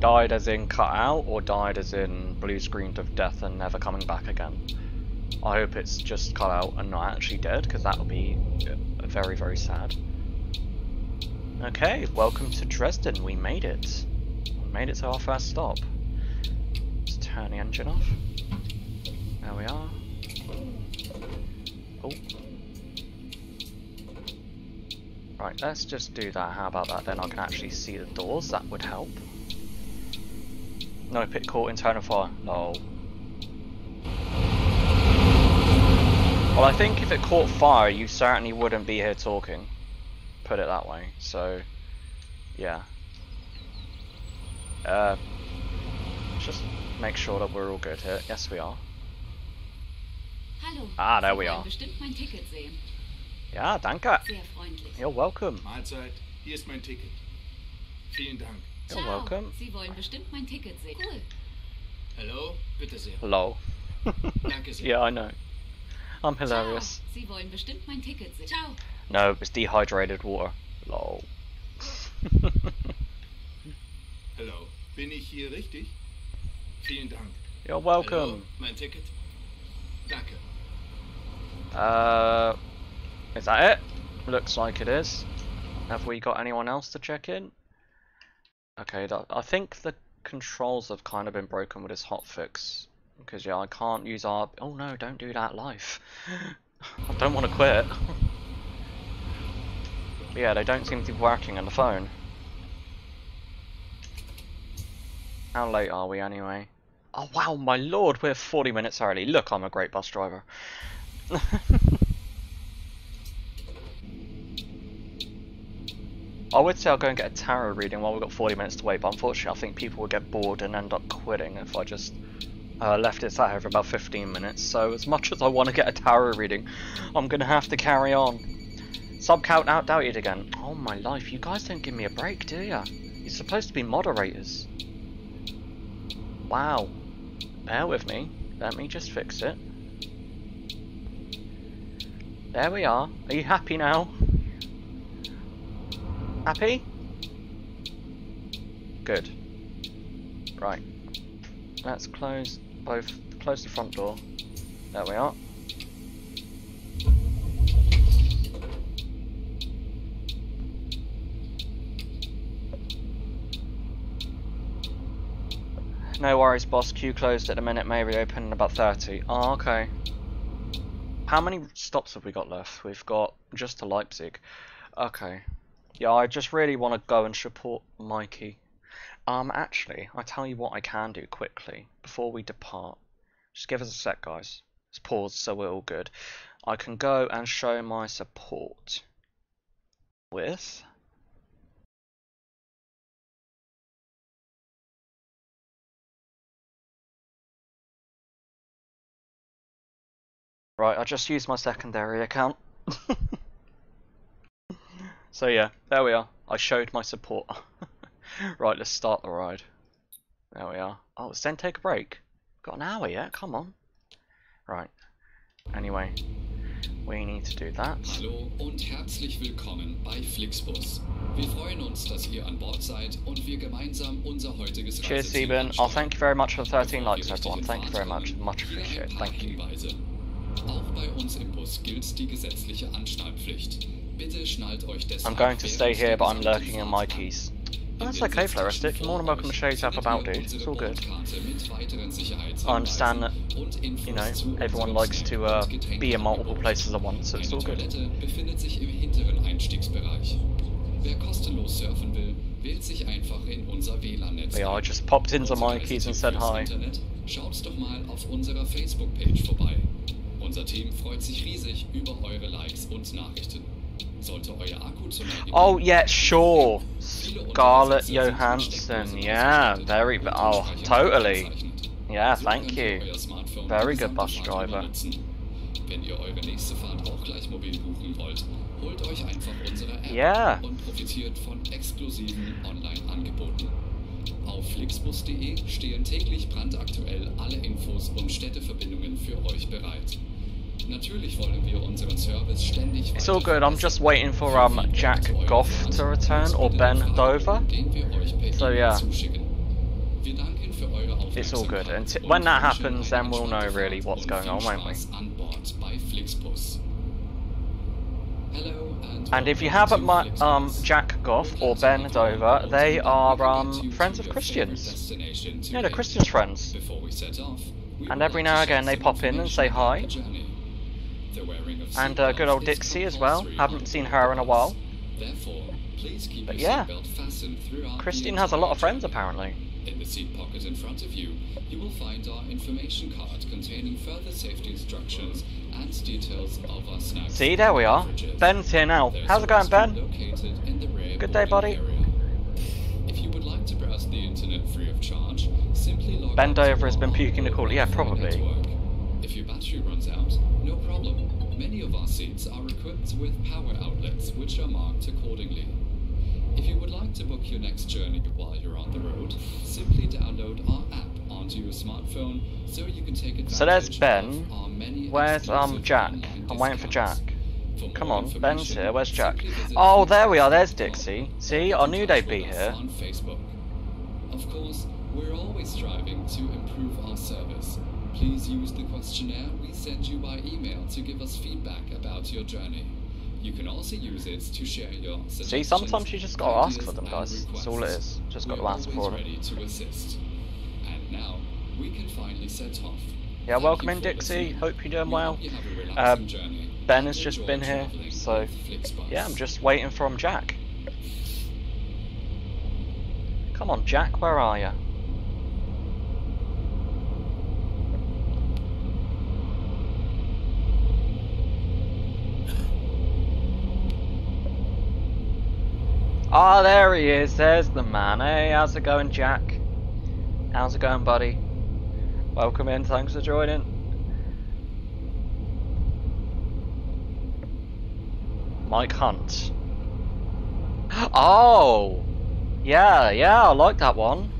Died as in cut out, or died as in blue screened of death and never coming back again? I hope it's just cut out and not actually dead, because that would be uh, very, very sad. Okay, welcome to Dresden. We made it. We made it to our first stop. Let's turn the engine off. There we are. Oh. Right, let's just do that. How about that? Then I can actually see the doors. That would help. No pit caught internal fire. No. Well, I think if it caught fire, you certainly wouldn't be here talking. Put it that way. So, yeah. Uh, just make sure that we're all good here. Yes, we are. Hallo. Ah, there we are. bestimmt mein Ticket sehen. Ja, danke. Sehr freundlich. You're welcome. Mahlzeit, hier ist mein Ticket. Vielen Dank. You're Ciao. welcome. Sie wollen bestimmt mein Ticket sehen. Cool. Hallo, bitte sehr. Hello. *laughs* Danke sehr. yeah, I know. I'm hilarious. Sie wollen bestimmt mein Ticket sehen. Ciao. No, it was dehydrated water. Lol. *laughs* Hallo, bin ich hier richtig? Vielen Dank. You're Hallo, welcome. mein Ticket? Danke. Uh, is that it? Looks like it is. Have we got anyone else to check in? Okay, that, I think the controls have kind of been broken with this hotfix. Because yeah, I can't use our. Oh no, don't do that life. *laughs* I don't want to quit. *laughs* Yeah, they don't seem to be working on the phone. How late are we anyway? Oh wow, my lord, we're 40 minutes early. Look, I'm a great bus driver. *laughs* I would say I'll go and get a tarot reading while we've got 40 minutes to wait, but unfortunately I think people would get bored and end up quitting if I just uh, left it sat here for about 15 minutes. So as much as I want to get a tarot reading, I'm going to have to carry on. Sub count out doubted again. Oh my life, you guys don't give me a break, do ya? You're supposed to be moderators. Wow. Bear with me. Let me just fix it. There we are. Are you happy now? Happy? Good. Right. Let's close both close the front door. There we are. No worries, boss. Queue closed at the minute. May reopen in about 30. Oh, okay. How many stops have we got left? We've got just to Leipzig. Okay. Yeah, I just really want to go and support Mikey. Um, actually, I tell you what I can do quickly before we depart. Just give us a sec, guys. Let's pause so we're all good. I can go and show my support with. Right, I just used my secondary account. *laughs* so yeah, there we are. I showed my support. *laughs* *laughs* right, let's start the ride. There we are. Oh, let's then take a break. Got an hour yet? Come on. Right. Anyway, we need to do that. Hallo und herzlich willkommen bei Flixbus. Wir freuen uns, dass ihr an Bord seid und wir gemeinsam unser heutiges Cheers, Sieben. Oh, thank you very much for the 13 likes, everyone. Thank you very much. Much appreciated. Thank you. Auch bei uns im Bus gilt die gesetzliche Anschnallpflicht. Bitte schnallt euch deshalb I'm going to stay here, but I'm lurking in Mikey's. That's okay, Floristic. You're more than welcome to show yourself about, dude. It's all good. I understand that, You know, everyone likes to uh, be in multiple places at once, so it's all good. Yeah, I just popped into Mikey's and said hi. Doch mal auf unserer Facebook-Page vorbei. Unser Team freut sich riesig über eure Likes und Nachrichten. Sollte euer Akku zum Ende Oh yeah, sure. Scarlett Sitze sind mit Johansson. Yeah, very. Oh, totally. Yeah, thank you. Very good bus gesamte Fahrt über driver. nutzen. Wenn ihr eure nächste Fahrt auch gleich mobil buchen wollt, holt euch einfach unsere App Yeah. und profitiert von exklusiven Online-Angeboten. Auf flixbus.de stehen täglich brandaktuell alle Infos und Städteverbindungen für euch bereit. It's all good. I'm just waiting for um Jack Goff to return or Ben Dover. Fahrplan, den wir euch per So, yeah. zuschicken. Wir danken für eure It's all good. And when that happens, then we'll know really what's going on, won't we? Spaß an Bord bei Flixbus. Hello and if you haven't met um Jack Goff or Ben to have you Dover, they are um friends of Christians. Yeah, they're. Christians friends. Before we set off, And every now and again they pop in and say hi. And uh, good old Dixie as well. Haven't seen her in a while. Therefore, please keep But yeah, seatbelt fastened throughout Christine has a lot of friends apparently. In the seat pocket in front of you, you will find our information card containing further safety instructions and details of our snacks. See, there we are. Ben's here now. There's How's it going, Ben? Good day, buddy. area. If you would like to browse the internet free of charge, simply log Ben on Dover has been puking the cooler. Yeah, probably. network. If your battery equipped with power outlets, which are marked accordingly. If you would like to book your next journey while you're on the road, simply download our app onto your smartphone so you can take advantage So there's Ben. Where's um Jack? I'm waiting for. Jack. For Come on, Ben's here. Where's Jack? Oh, there we are. There's Dixie. See, I knew they'd be here. On Facebook. Of course, we're always striving to improve our service. Please use the questionnaire we send you by email to give us feedback about your journey. You can also use it to share your. See, sometimes you just gotta ask for them, guys. That's all it is. Just gotta ask for them. ready to assist. And now we can finally set off. Yeah, welcome in, Dixie. Hope you're doing We well. Uh, Ben has just been here, so yeah, I'm just waiting from Jack. Come on, Jack, where are you? Ah, there he is. There's the man. Hey, how's it going, Jack? How's it going, buddy? Welcome in. Thanks for joining. Mike Hunt. Oh! Yeah, yeah, I like that one.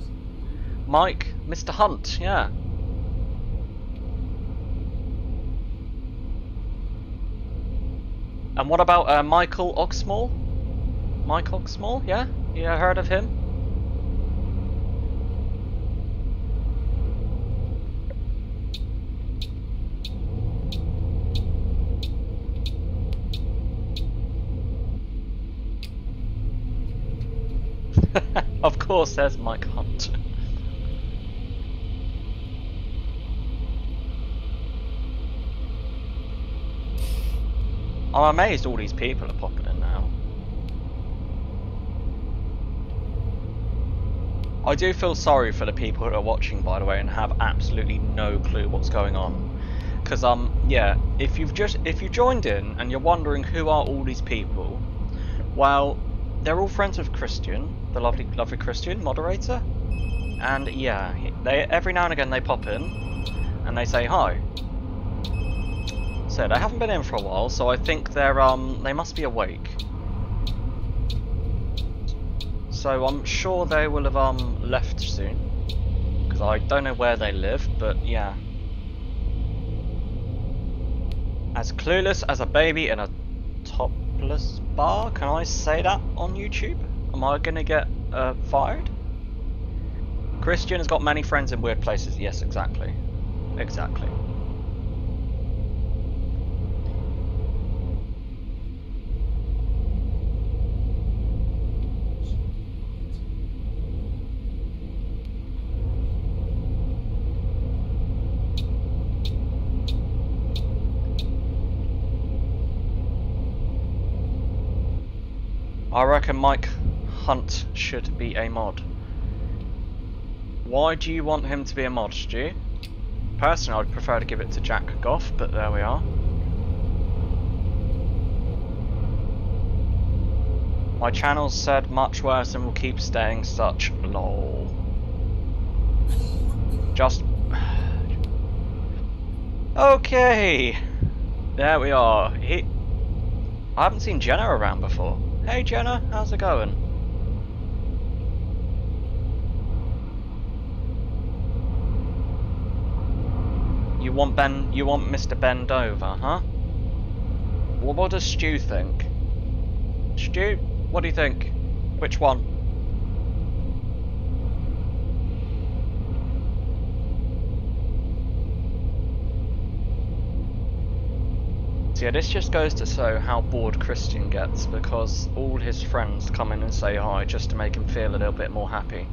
Mike, Mr. Hunt, yeah. And what about uh, Michael Oxmall? Mike Small, yeah? Yeah, heard of him? *laughs* of course, there's Mike Hunt. *laughs* I'm amazed all these people are popping in now. I do feel sorry for the people who are watching, by the way, and have absolutely no clue what's going on. Because um, yeah, if you've just if you joined in and you're wondering who are all these people, well, they're all friends with Christian, the lovely, lovely Christian moderator, and yeah, they every now and again they pop in and they say hi. So they haven't been in for a while, so I think they're um they must be awake. So I'm sure they will have um left soon, because I don't know where they live, but yeah. As clueless as a baby in a topless bar? Can I say that on YouTube? Am I gonna get uh, fired? Christian has got many friends in weird places. Yes, exactly. Exactly. I reckon Mike Hunt should be a mod. Why do you want him to be a mod, Stu? Personally, I'd prefer to give it to Jack Goff, but there we are. My channel said much worse and will keep staying such. Lol. Just. *sighs* Okay! There we are. He. I haven't seen Jenna around before. Hey Jenna, how's it going? You want Ben? You want Mr. Ben Dover, huh? What does Stu think? Stu, what do you think? Which one? Yeah, this just goes to show how bored Christian gets because all his friends come in and say hi just to make him feel a little bit more happy.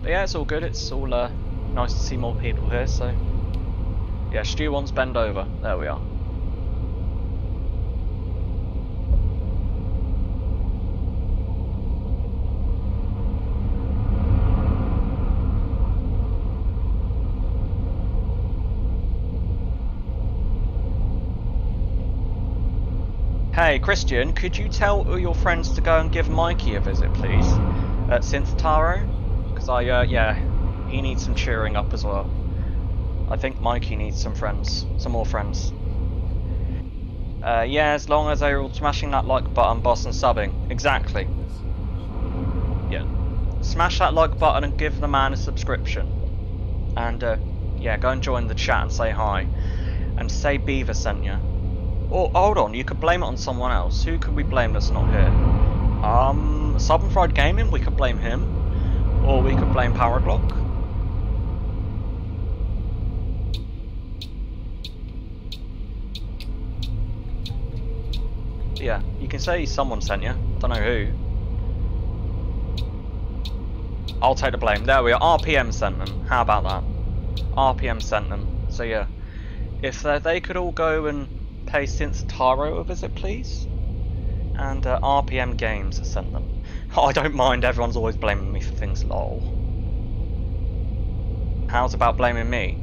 But yeah, it's all good. It's all uh, nice to see more people here. So yeah, Stu wants Ben Dover. There we are. Hey, Christian, could you tell all your friends to go and give Mikey a visit, please? At Synth Taro? Because I, uh, yeah, he needs some cheering up as well. I think Mikey needs some friends, some more friends. Uh, yeah, as long as they're all smashing that like button, boss, and subbing. Exactly. Yeah. Smash that like button and give the man a subscription. And uh, yeah, go and join the chat and say hi. And say Beaver sent you. Or hold on, you could blame it on someone else. Who could we blame that's not here? Um, and Fried Gaming, we could blame him. Or we could blame Power. Yeah, you can say someone sent you. I Don't know who. I'll take the blame. There we are. RPM sent them. How about that? RPM sent them. So yeah, if they could all go and pay Synth Taro a visit, please. And uh, RPM Games sent them. *laughs* I don't mind. Everyone's always blaming me for things. Lol. How's about blaming me?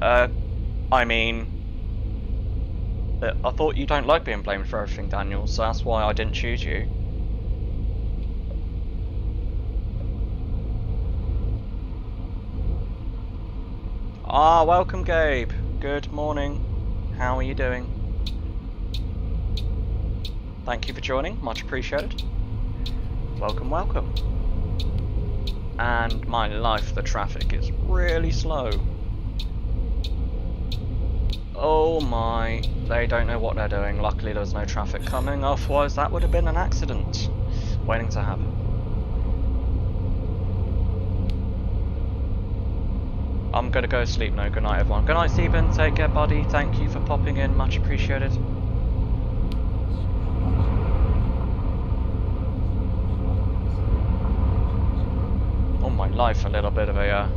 Uh, I mean, uh, I thought you don't like being blamed for everything, Daniel. So that's why I didn't choose you. Ah, welcome Gabe. Good morning. How are you doing? Thank you for joining, much appreciated. Welcome, welcome. And my life, the traffic is really slow. Oh my, they don't know what they're doing. Luckily there's no traffic coming, otherwise that would have been an accident waiting to happen. I'm gonna go to sleep now. Good night, everyone. Good night, Stephen. Take care, buddy. Thank you for popping in. Much appreciated. My life, a little bit of a. Uh,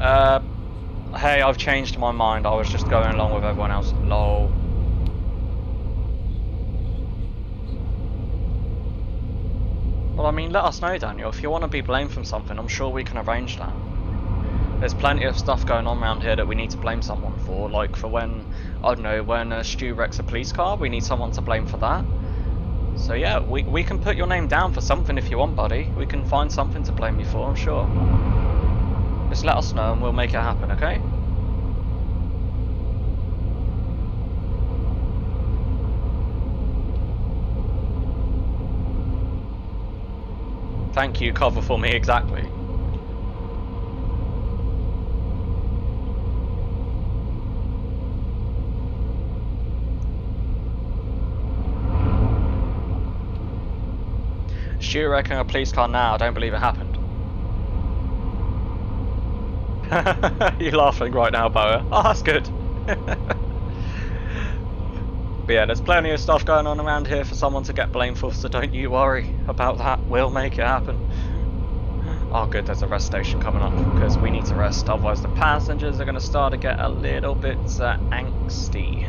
uh, hey, I've changed my mind. I was just going along with everyone else. Lol. Well, I mean, let us know, Daniel. If you want to be blamed for something, I'm sure we can arrange that. There's plenty of stuff going on around here that we need to blame someone for, like for when, I don't know, when uh, Stu wrecks a police car, we need someone to blame for that. So yeah, we, we can put your name down for something if you want, buddy. We can find something to blame you for, I'm sure. Just let us know and we'll make it happen, okay? Thank you, cover for me, exactly. Stu wrecking a police car now, I don't believe it happened. *laughs* You're laughing right now, Boa. Oh, that's good. *laughs* but yeah, there's plenty of stuff going on around here for someone to get blamed for, so don't you worry about that. We'll make it happen. Oh good, there's a rest station coming up, because we need to rest, otherwise the passengers are going to start to get a little bit uh, angsty.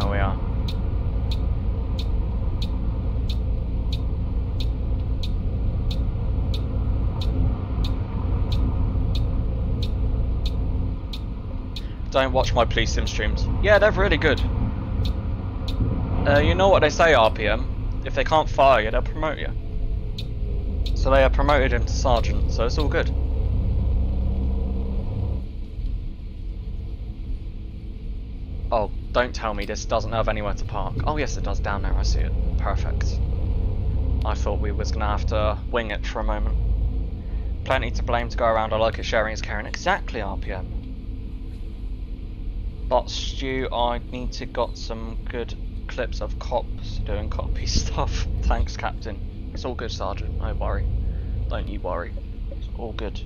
There we are. Don't watch my police sim streams. Yeah, they're really good. Uh, you know what they say, RPM? If they can't fire you, they'll promote you. So they are promoted him to sergeant, so it's all good. Oh, don't tell me this doesn't have anywhere to park. Oh yes, it does down there, I see it. Perfect. I thought we was gonna have to wing it for a moment. Plenty to blame to go around, I like it sharing is caring. Exactly, RPM. But Stu, I need to got some good clips of cops doing copy *laughs* stuff. Thanks, Captain. It's all good, Sergeant. Don't worry. Don't you worry. It's all good.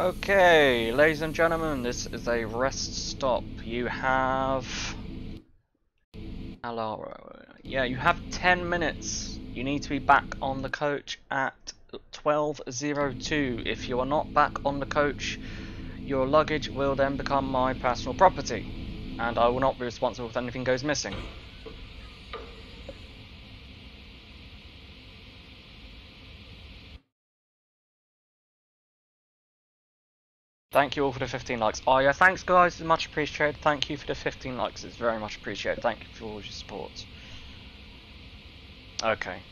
Okay, ladies and gentlemen, this is a rest stop. You have... Hello. Yeah, you have 10 minutes. You need to be back on the coach at 12.02. If you are not back on the coach, your luggage will then become my personal property. And I will not be responsible if anything goes missing. Thank you all for the 15 likes. Oh yeah, thanks guys, it's much appreciated. Thank you for the 15 likes, it's very much appreciated. Thank you for all your support. Okay.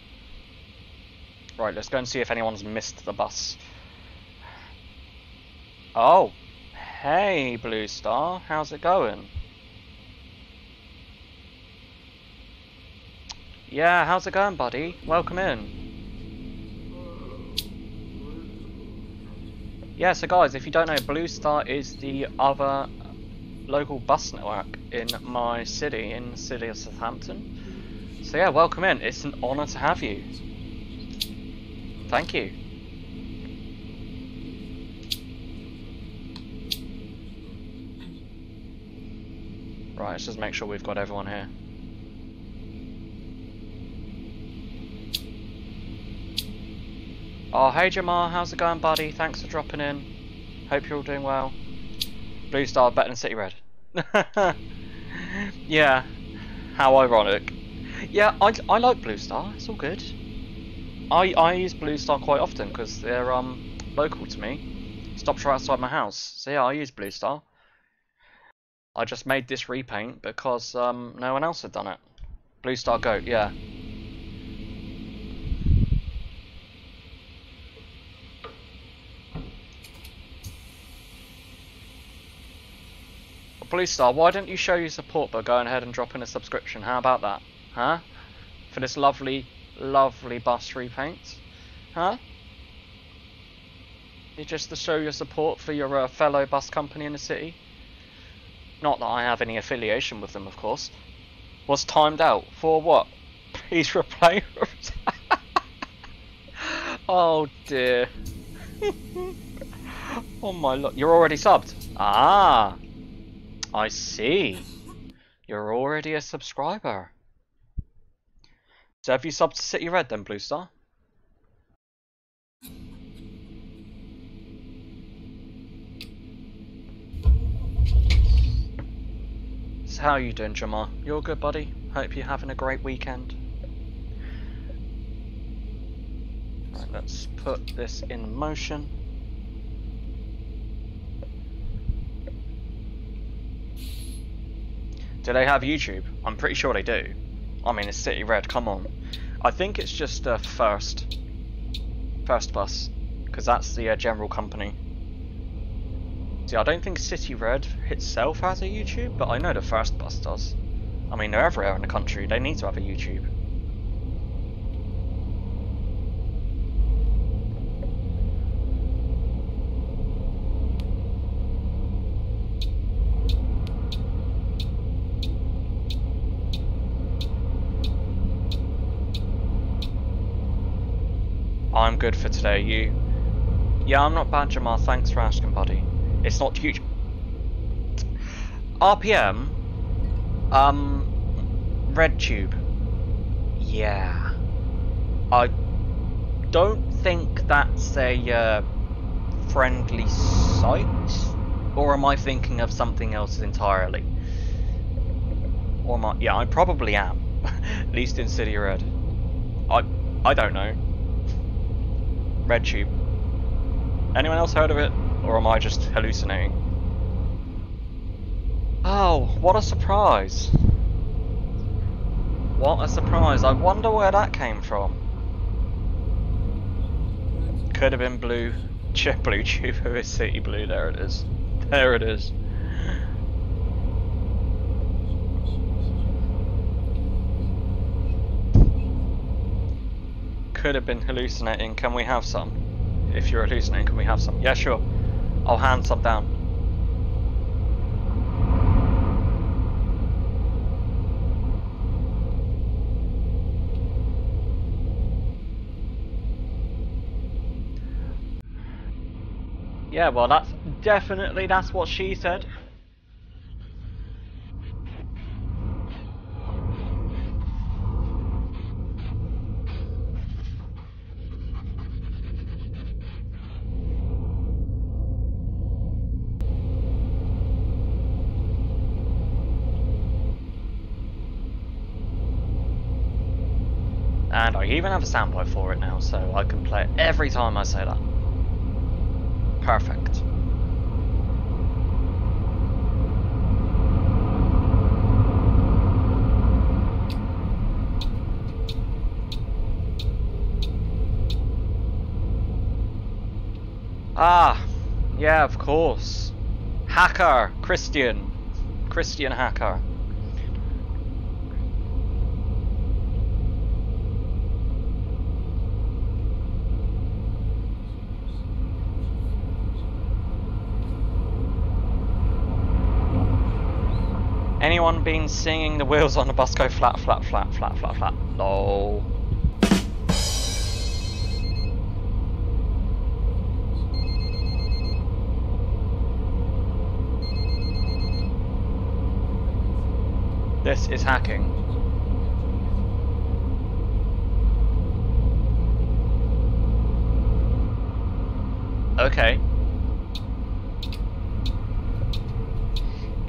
Right, let's go and see if anyone's missed the bus. Oh, hey Blue Star, how's it going? Yeah, how's it going, buddy? Welcome in. Yeah, so guys, if you don't know, Blue Star is the other local bus network in my city, in the city of Southampton. So yeah, welcome in. It's an honour to have you. Thank you. Right, let's just make sure we've got everyone here. Oh, hey Jamar, how's it going, buddy? Thanks for dropping in. Hope you're all doing well. Blue Star better than City Red. *laughs* yeah, how ironic. Yeah, I, I like Blue Star. It's all good. I I use Blue Star quite often because they're um local to me. Stops right outside my house. So yeah, I use Blue Star. I just made this repaint because um no one else had done it. Blue Star Goat, yeah. Blue Star, why don't you show your support by going ahead and dropping a subscription? How about that? Huh? For this lovely, lovely bus repaint? Huh? You just to show your support for your uh, fellow bus company in the city? Not that I have any affiliation with them, of course. Was timed out for what? *laughs* Please replay. *laughs* oh dear. *laughs* oh my lord. You're already subbed. Ah. I see. You're already a subscriber. So have you subbed to City Red then, Blue Star? So how are you doing, Jamar? You're good, buddy? Hope you're having a great weekend. Right, let's put this in motion. Do they have YouTube? I'm pretty sure they do. I mean, it's City Red, come on. I think it's just uh, First. First Bus. Because that's the uh, general company. See, I don't think City Red itself has a YouTube, but I know the First Bus does. I mean, they're everywhere in the country. They need to have a YouTube. Good for today. You? Yeah, I'm not bad, Jamal. Thanks for asking, buddy. It's not huge. RPM. Um, RedTube. Yeah. I don't think that's a uh, friendly site, or am I thinking of something else entirely? Or am I? Yeah, I probably am. *laughs* At least in City Red. I I don't know. RedTube. Anyone else heard of it? Or am I just hallucinating? Oh, what a surprise. What a surprise. I wonder where that came from. Could have been blue. Jet *laughs* blue tube over *laughs* city blue. There it is. There it is. Could have been hallucinating. Can we have some? If you're hallucinating, can we have some? Yeah, sure. I'll hand some down. Yeah, well, that's definitely that's what she said. I even have a standby for it now, so I can play it every time I say that. Perfect. Ah, yeah, of course. Hacker, Christian. Christian Hacker. Been singing the wheels on the bus go flat, flat, flat, flat, flat, flat? No. This is hacking. Okay.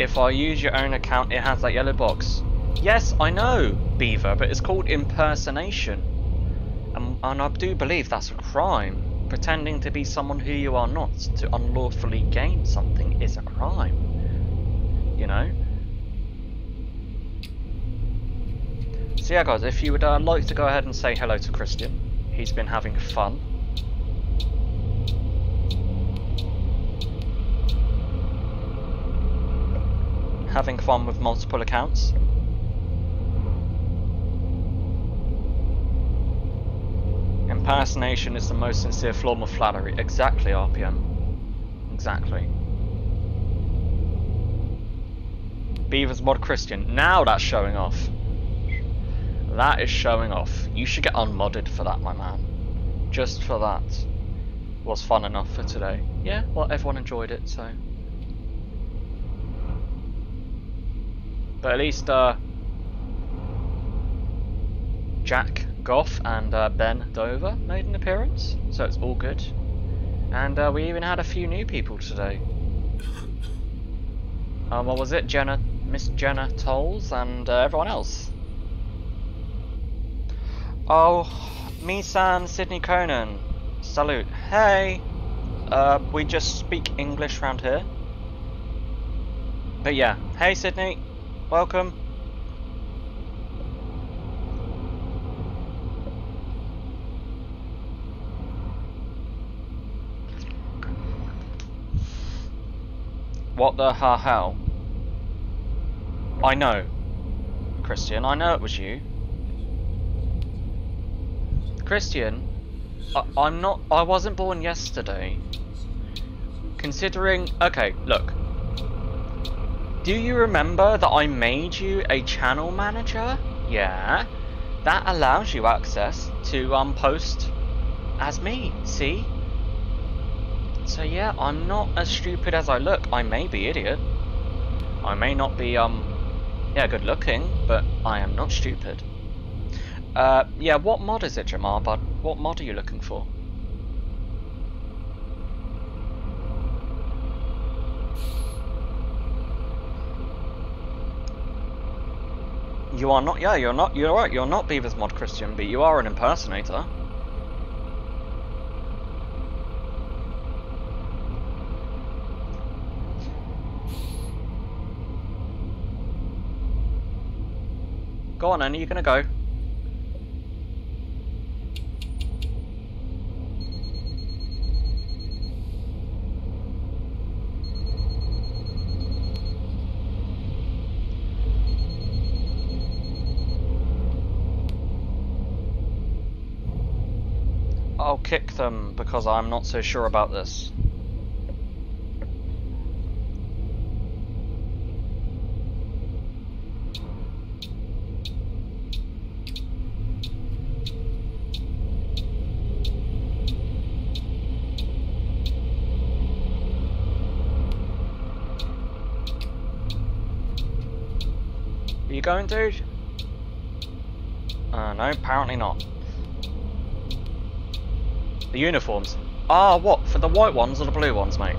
If I use your own account, it has that yellow box. Yes, I know, Beaver, but it's called impersonation. And, and I do believe that's a crime. Pretending to be someone who you are not to unlawfully gain something is a crime. You know? So yeah guys, if you would uh, like to go ahead and say hello to Christian. He's been having fun. Having fun with multiple accounts. Impersonation is the most sincere form of flattery. Exactly, RPM. Exactly. Beaver's Mod Christian. Now that's showing off. That is showing off. You should get unmodded for that, my man. Just for that. Was fun enough for today. Yeah, well, everyone enjoyed it, so. But at least, uh. Jack Goff and uh, Ben Dover made an appearance, so it's all good. And uh, we even had a few new people today. Um, *laughs* what was it? Jenna, Miss Jenna Tolls, and uh, everyone else. Oh, Misan Sydney Conan. Salute. Hey! Uh, we just speak English round here. But yeah, hey Sydney, welcome. What the ha hell? I know, Christian, I know it was you. Christian, I, I'm not. I wasn't born yesterday. Considering, okay, look. Do you remember that I made you a channel manager? Yeah. That allows you access to um post as me. See? So yeah, I'm not as stupid as I look. I may be idiot. I may not be um yeah good looking, but I am not stupid. Uh, yeah, what mod is it, Jamar, bud? What mod are you looking for? You are not, yeah, you're not, you're right, you're not Beaver's mod Christian, but you are an impersonator. Go on, then, are you gonna go? I'll kick them because I'm not so sure about this. Are you going, dude? Uh, no, apparently not. The uniforms. Ah, what? For the white ones or the blue ones, mate?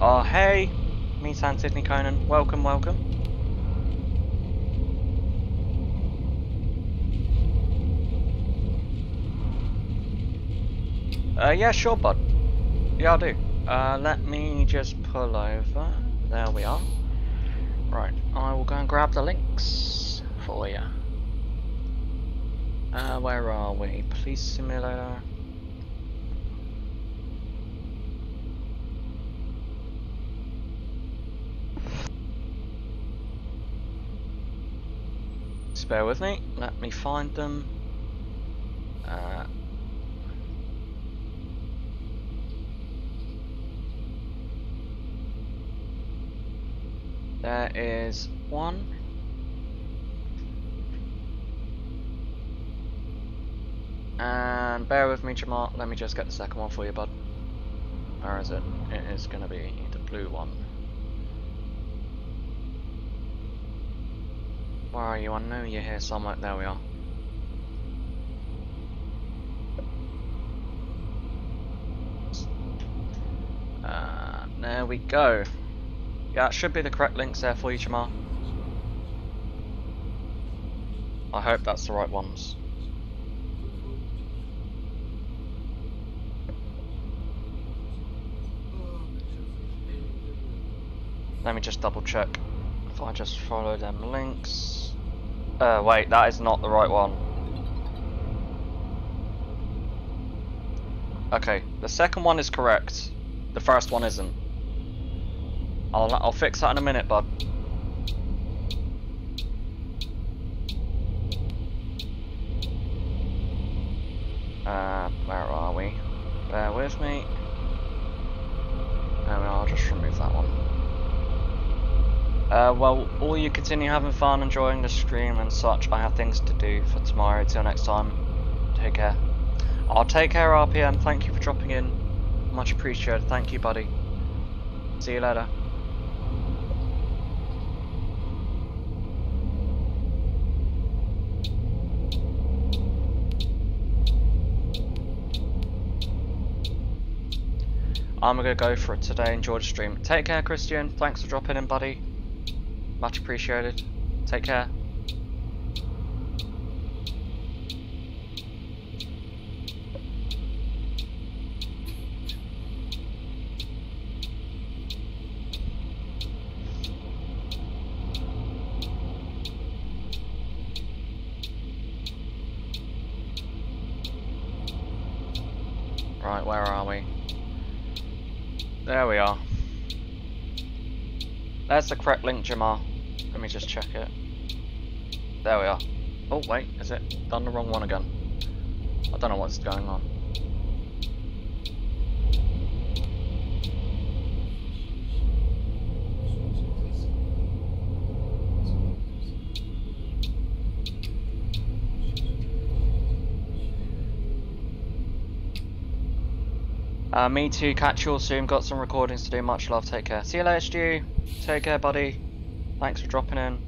Oh, hey! Me, San Sydney Conan. Welcome, welcome. Uh, yeah, sure, bud. Yeah, I'll do. Uh, let me just pull over. There we are. Right, I will go and grab the links. for you. Uh, where are we? Police simulator. Bear with me. Let me find them. Is one. And bear with me, Jamal. Let me just get the second one for you, bud. Where is it? It is going to be the blue one. Where are you? I know you're here somewhere. There we are. Uh, there we go. Yeah, it should be the correct links there for you, Jamal. I hope that's the right ones. Let me just double check if I just follow them links. Uh, wait, that is not the right one. Okay, the second one is correct. The first one isn't. I'll I'll fix that in a minute, bud. Uh, where are we? Bear with me. There we I'll just remove that one. Uh, well, all you continue having fun, enjoying the stream and such. I have things to do for tomorrow. Till next time, take care. I'll take care, RPM. Thank you for dropping in. Much appreciated. Thank you, buddy. See you later. I'm gonna go for it today. Enjoy the stream. Take care, Christian. Thanks for dropping in, buddy. Much appreciated. Take care. Right, where are we? There we are. There's the correct link, Jamal. Let me just check it. There we are. Oh, wait, is it done the wrong one again? I don't know what's going on. Uh, me too, catch you all soon. Got some recordings to do. Much love. Take care. See you later, Stu. Take care, buddy. Thanks for dropping in.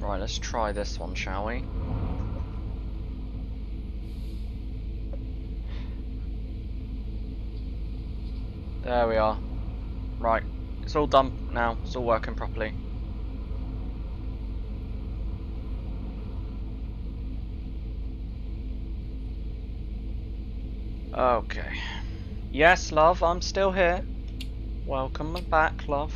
Right, let's try this one, shall we? There we are. Right, it's all done now. It's all working properly. Okay. Yes, love, I'm still here. Welcome back, love.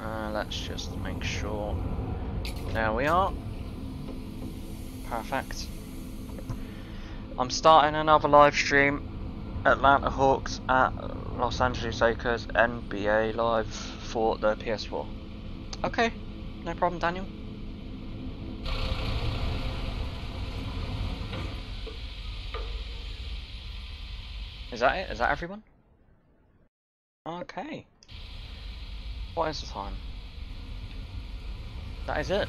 Uh, let's just make sure. There we are. Perfect. I'm starting another live stream. Atlanta Hawks at Los Angeles Lakers NBA Live for the PS4. Okay, no problem, Daniel. Is that it? Is that everyone? Okay. What is the time? That is it.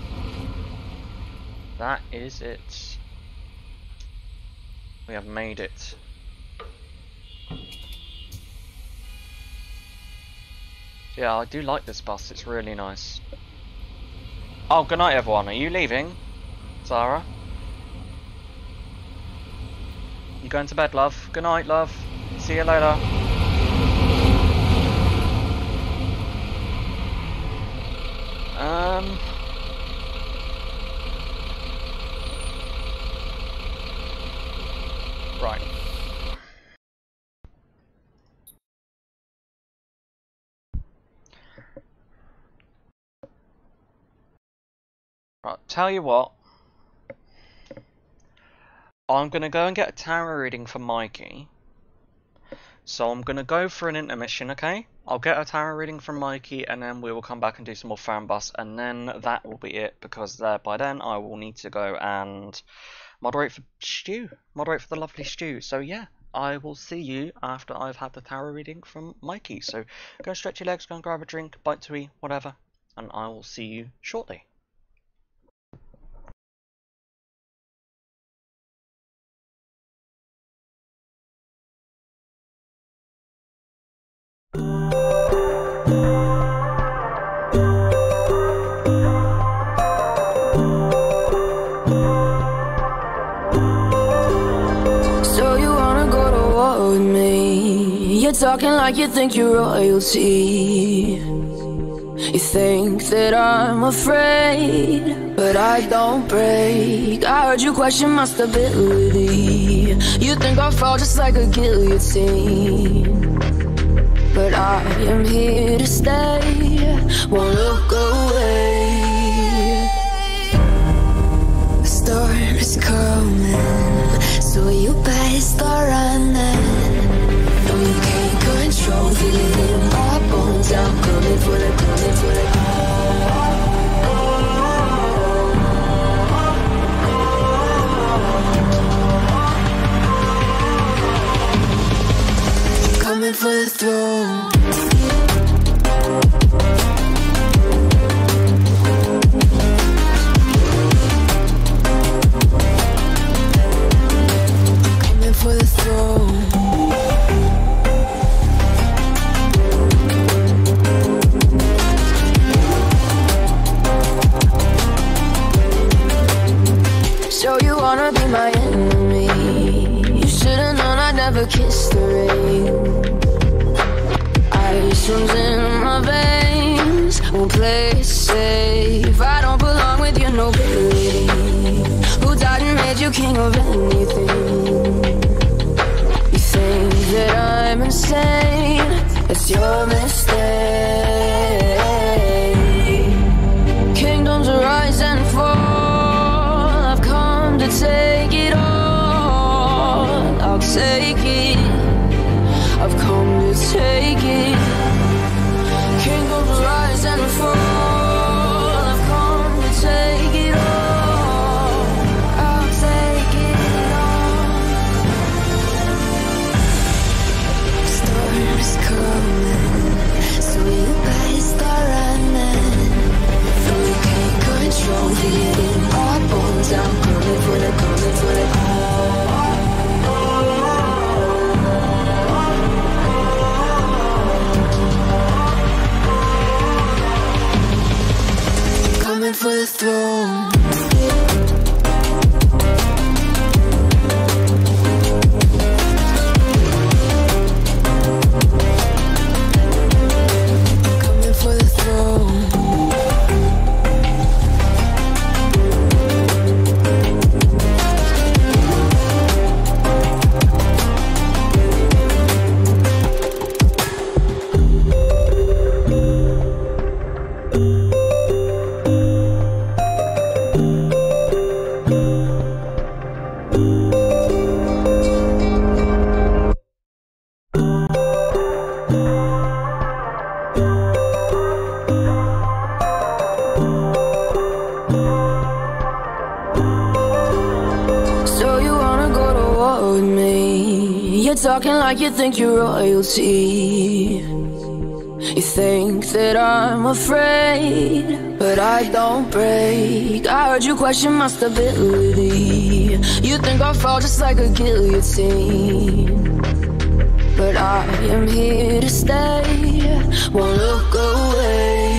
That is it. We have made it. Yeah, I do like this bus, it's really nice. Oh, good night everyone. Are you leaving? Zara? You're going to bed, love? Good night, love. See you later. Um... Right. Right, tell you what, I'm gonna go and get a tarot reading for Mikey. So I'm gonna go for an intermission, okay? I'll get a tarot reading from Mikey, and then we will come back and do some more Fernbus, and then that will be it. Because by then, I will need to go and moderate for Stu, moderate for the lovely Stu. So yeah, I will see you after I've had the tarot reading from Mikey. So go stretch your legs, go and grab a drink, bite to eat, whatever, and I will see you shortly. Talking like you think you're royalty. You think that I'm afraid, but I don't break. I heard you question my stability. You think I'll fall just like a guillotine. But I am here to stay, won't look away. The storm is coming, so you better start running. Control feeling my bones. I'm coming for the, coming for the. Coming for the throne. Coming for the throne. My enemy? You should've known I'd never kiss the ring. Ice runs in my veins, won't play safe. I don't belong with your nobility. Who died and made you king of anything? You think that I'm insane? It's your mistake. Take throne. You think you're royalty. You think that I'm afraid, but I don't break. I heard you question my stability. You think I'll fall just like a guillotine. But I am here to stay, won't look away.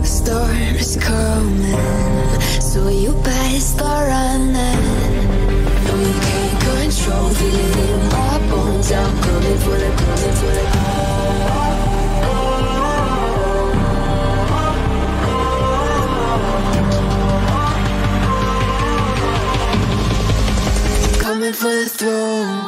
The storm is coming, so you better start running. You can't my bones. I'm coming for the, coming for the. Coming for the throne.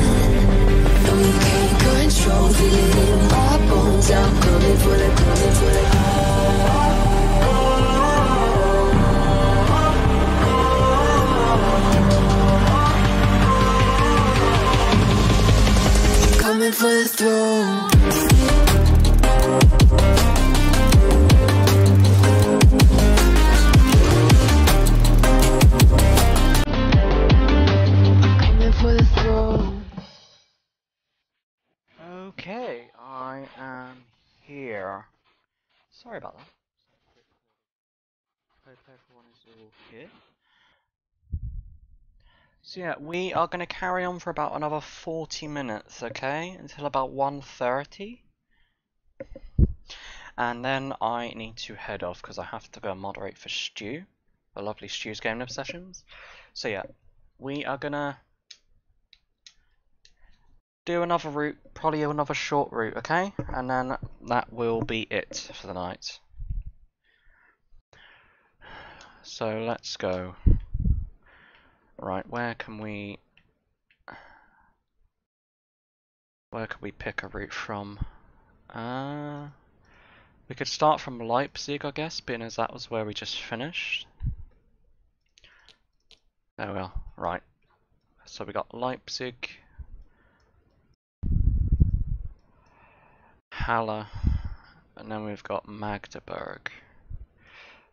In. I'm for the, coming for the. Coming for the throne. Yeah, we are going to carry on for about another 40 minutes, okay? Until about 1.30. And then I need to head off because I have to go moderate for Stu. The lovely Stu's Game Live sessions. So yeah, we are going to do another route, probably another short route, okay? And then that will be it for the night. So let's go. Right, where can we... Where can we pick a route from? Uh, we could start from Leipzig, I guess, being as that was where we just finished. There we are, right. So we got Leipzig. Halle, and then we've got Magdeburg.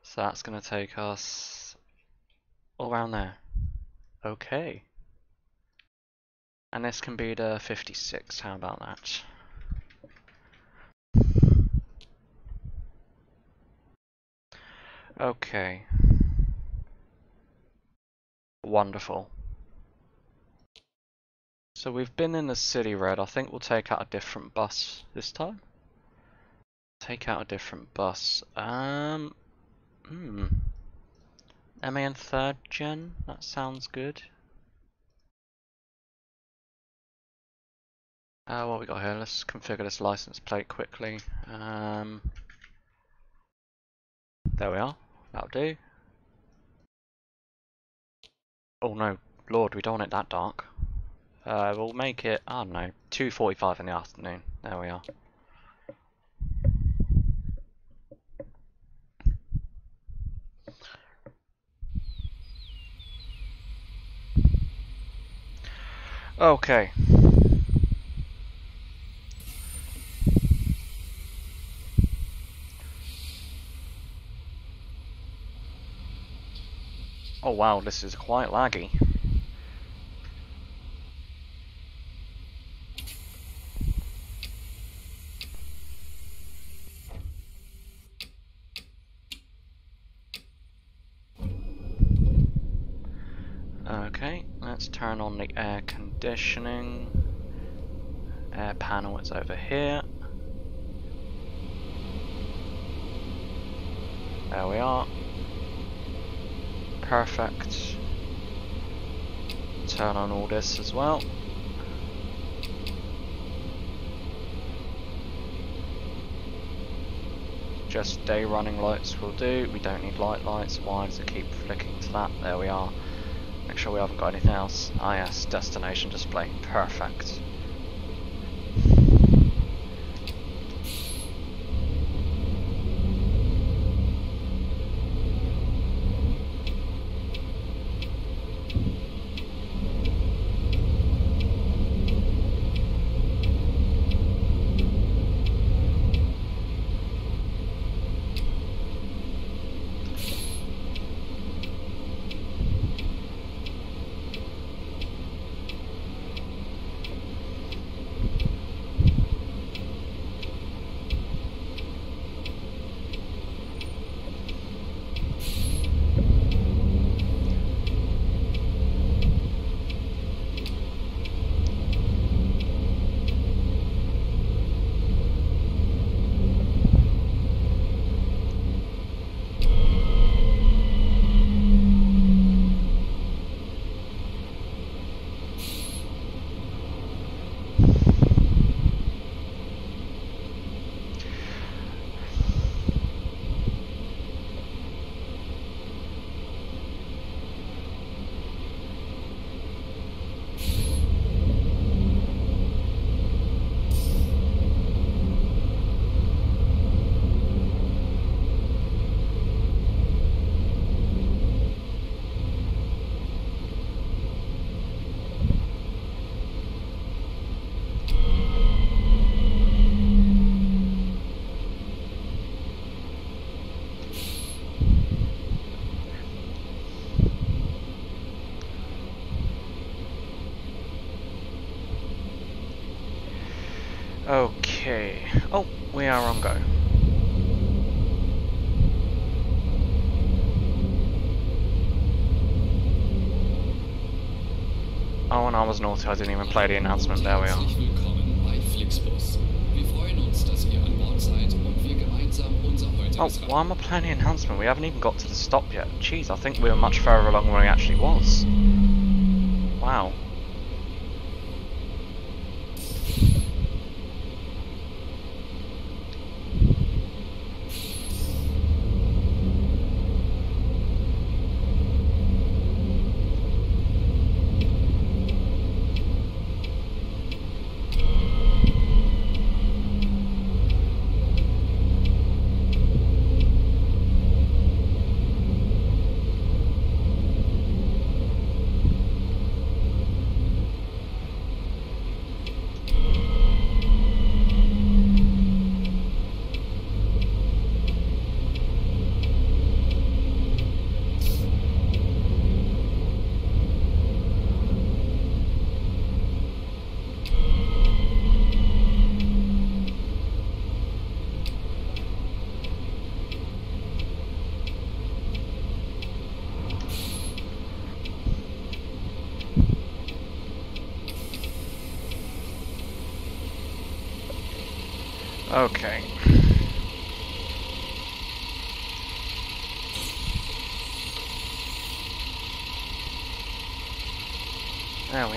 So that's going to take us all around there. Okay. And this can be the 56, how about that? Okay. Wonderful. So we've been in the city red. I think we'll take out a different bus this time. Take out a different bus. Um, hmm. MAN third gen. That sounds good. Uh, what we got here? Let's configure this license plate quickly. Um, there we are. That'll do. Oh no, lord, we don't want it that dark. Uh, we'll make it, I don't know, 2.45 in the afternoon. There we are. Okay. Oh wow, this is quite laggy. Okay, let's turn on the air conditioning. Air panel is over here. There we are. Perfect. Turn on all this as well. Just day running lights will do. We don't need light lights. Why does it keep flicking to that? There we are. Make sure we haven't got anything else. Ah yes, destination display. Perfect. Okay. Oh, we are on go. Oh, and I was naughty. I didn't even play the announcement. There we are. Herzlich willkommen bei Flixbus. Wir freuen uns, dass ihr an Bord seid und wir gemeinsam unser Oh, why am I playing the announcement? We haven't even got to the stop yet. Jeez, I think we were much further along than we actually was. Wow.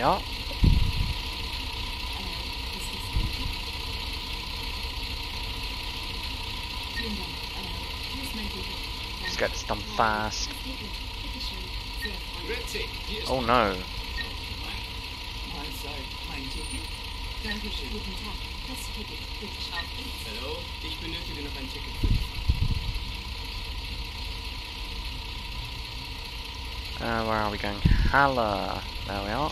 잠깐만요. Let's get this done fast. Oh no. Uh, where are we going? Hala. There we are.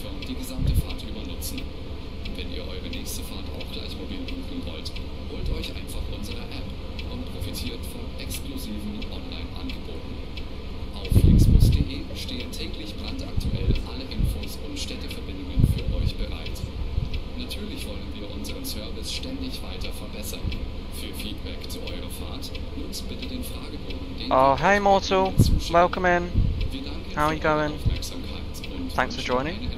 Firmen die gesamte Fahrt über nutzen. Wenn ihr eure nächste Fahrt auch gleich mobil buchen wollt, holt euch einfach unsere App und profitiert von exklusiven Online-Angeboten. Auf flixbus.de stehen täglich brandaktuell alle Infos und Städteverbindungen für euch bereit. Natürlich wollen wir unseren Service ständig weiter verbessern. Für Feedback zu eurer Fahrt nutzt bitte den Fragebogen, den Oh, hey Mortal, welcome in. How are you going? Thanks for joining.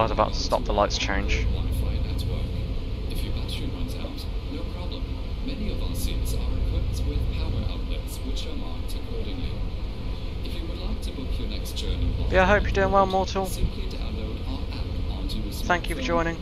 I was about to stop the lights change. Yeah, I hope you're doing well, Mortal. Thank you for joining.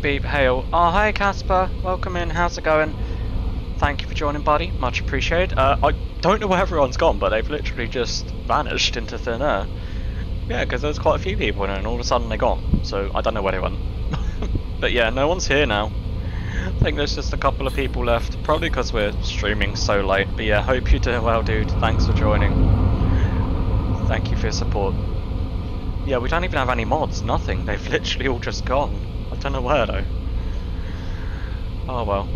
Beep beep, hail. Oh, hi Casper. Welcome in. How's it going? Thank you for joining, buddy. Much appreciated. Uh, I don't know where everyone's gone, but they've literally just vanished into thin air. Yeah, because there's quite a few people and all of a sudden they're gone. So I don't know where they went. *laughs* but yeah, no one's here now. I think there's just a couple of people left, probably because we're streaming so late. But yeah, hope you're doing well, dude. Thanks for joining. Thank you for your support. Yeah, we don't even have any mods, nothing. They've literally all just gone. Don't know where though. Oh well.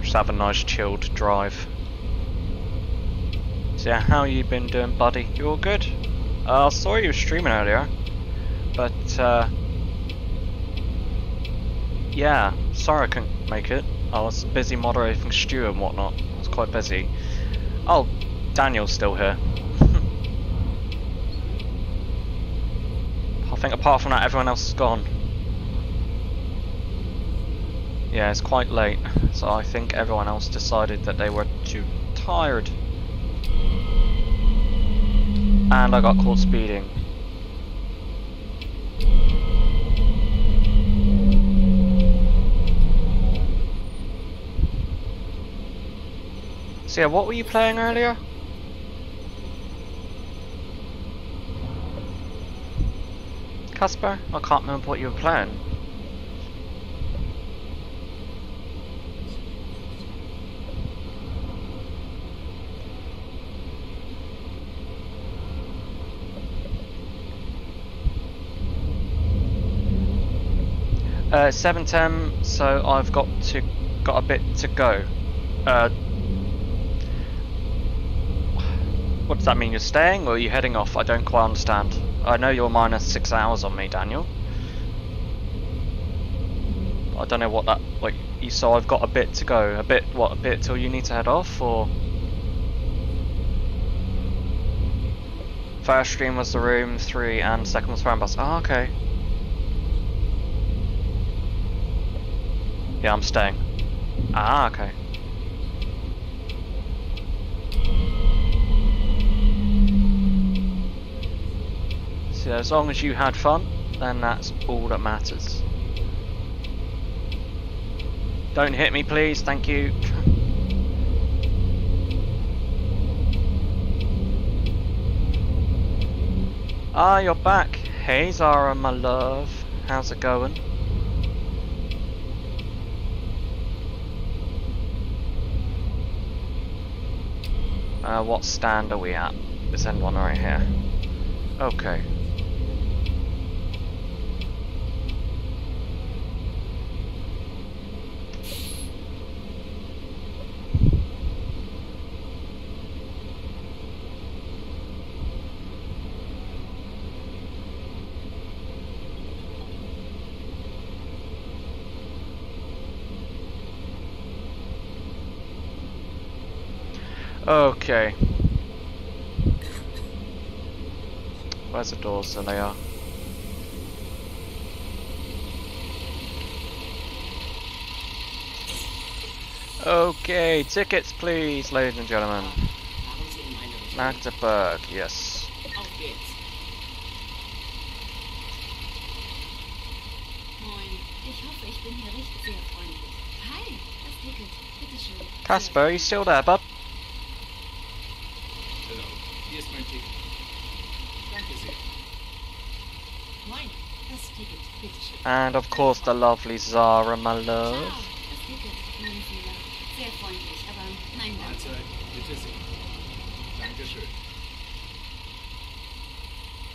Just have a nice chilled drive. So yeah, how you been doing, buddy? You all good? Uh, I saw you streaming earlier, but uh, yeah, sorry I couldn't make it. I was busy moderating Stu and whatnot. I was quite busy. Oh, Daniel's still here. *laughs* I think apart from that, everyone else is gone. Yeah, it's quite late, so I think everyone else decided that they were too tired. And I got caught speeding. So yeah, what were you playing earlier? Casper? I can't remember what you were playing. Uh, 7:10, so I've got to got a bit to go. Uh, what does that mean? You're staying or are you heading off? I don't quite understand. I know you're minus six hours on me, Daniel. I don't know what that like. So I've got a bit to go. A bit what? A bit till you need to head off or? First stream was the room three and second was Fernbus. Oh, okay. Yeah, I'm staying. Ah, okay. So as long as you had fun, then that's all that matters. Don't hit me please, thank you. ah, you're back. Hey Zara, my love. How's it going? Uh, what stand are we at? This end one right here? Okay. Okay. Where's the doors? There they are. Okay, tickets please, ladies and gentlemen. Magdeburg, yes. Casper, are you still there, bud? Hallo, hier ist mein Ticket. Danke sehr. Moin, das Ticket. Bitteschön. And of course the lovely Zara, my love.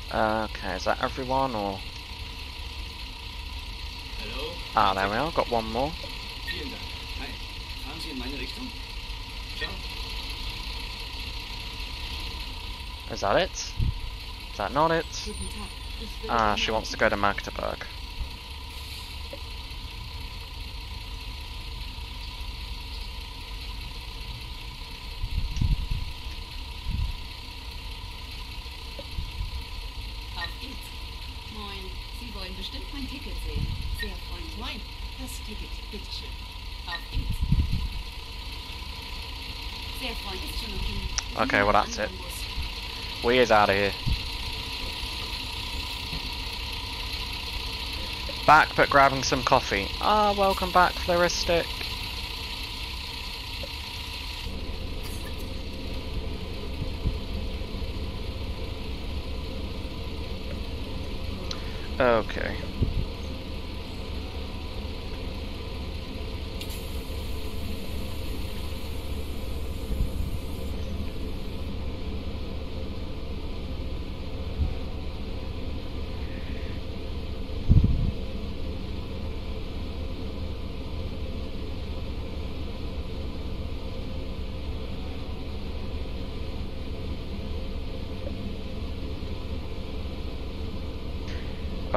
Okay, is that everyone or? Hallo, Ah, there we are, got one more. Is that it? Is that not it? Ah, she wants to go to Magdeburg. Auf geht's. Moin. Sie wollen bestimmt mein Ticket sehen. Sehr freundlich. Moin. Das Ticket. Bitteschön. Auf geht's. Sehr freundlich. Ist schon okay. Well, that's it. We is out of here. Back but grabbing some coffee. Ah, welcome back, Floristic.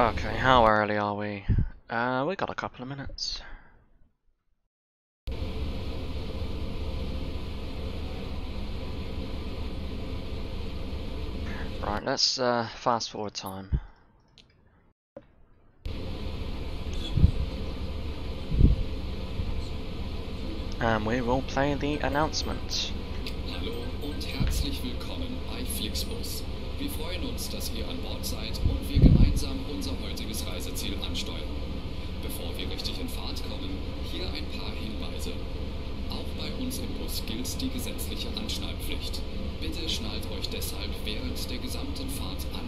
Okay, how early are we? Uh, we got a couple of minutes. Right, let's uh, fast forward time. And we will play the announcement. Hallo und herzlich willkommen bei Flixbus. Wir freuen uns, dass ihr an Bord seid und wir gemeinsam unser heutiges Reiseziel ansteuern. Bevor wir richtig in Fahrt kommen, hier ein paar Hinweise. Auch bei uns im Bus gilt die gesetzliche Anschnallpflicht. Bitte schnallt euch deshalb während der gesamten Fahrt an.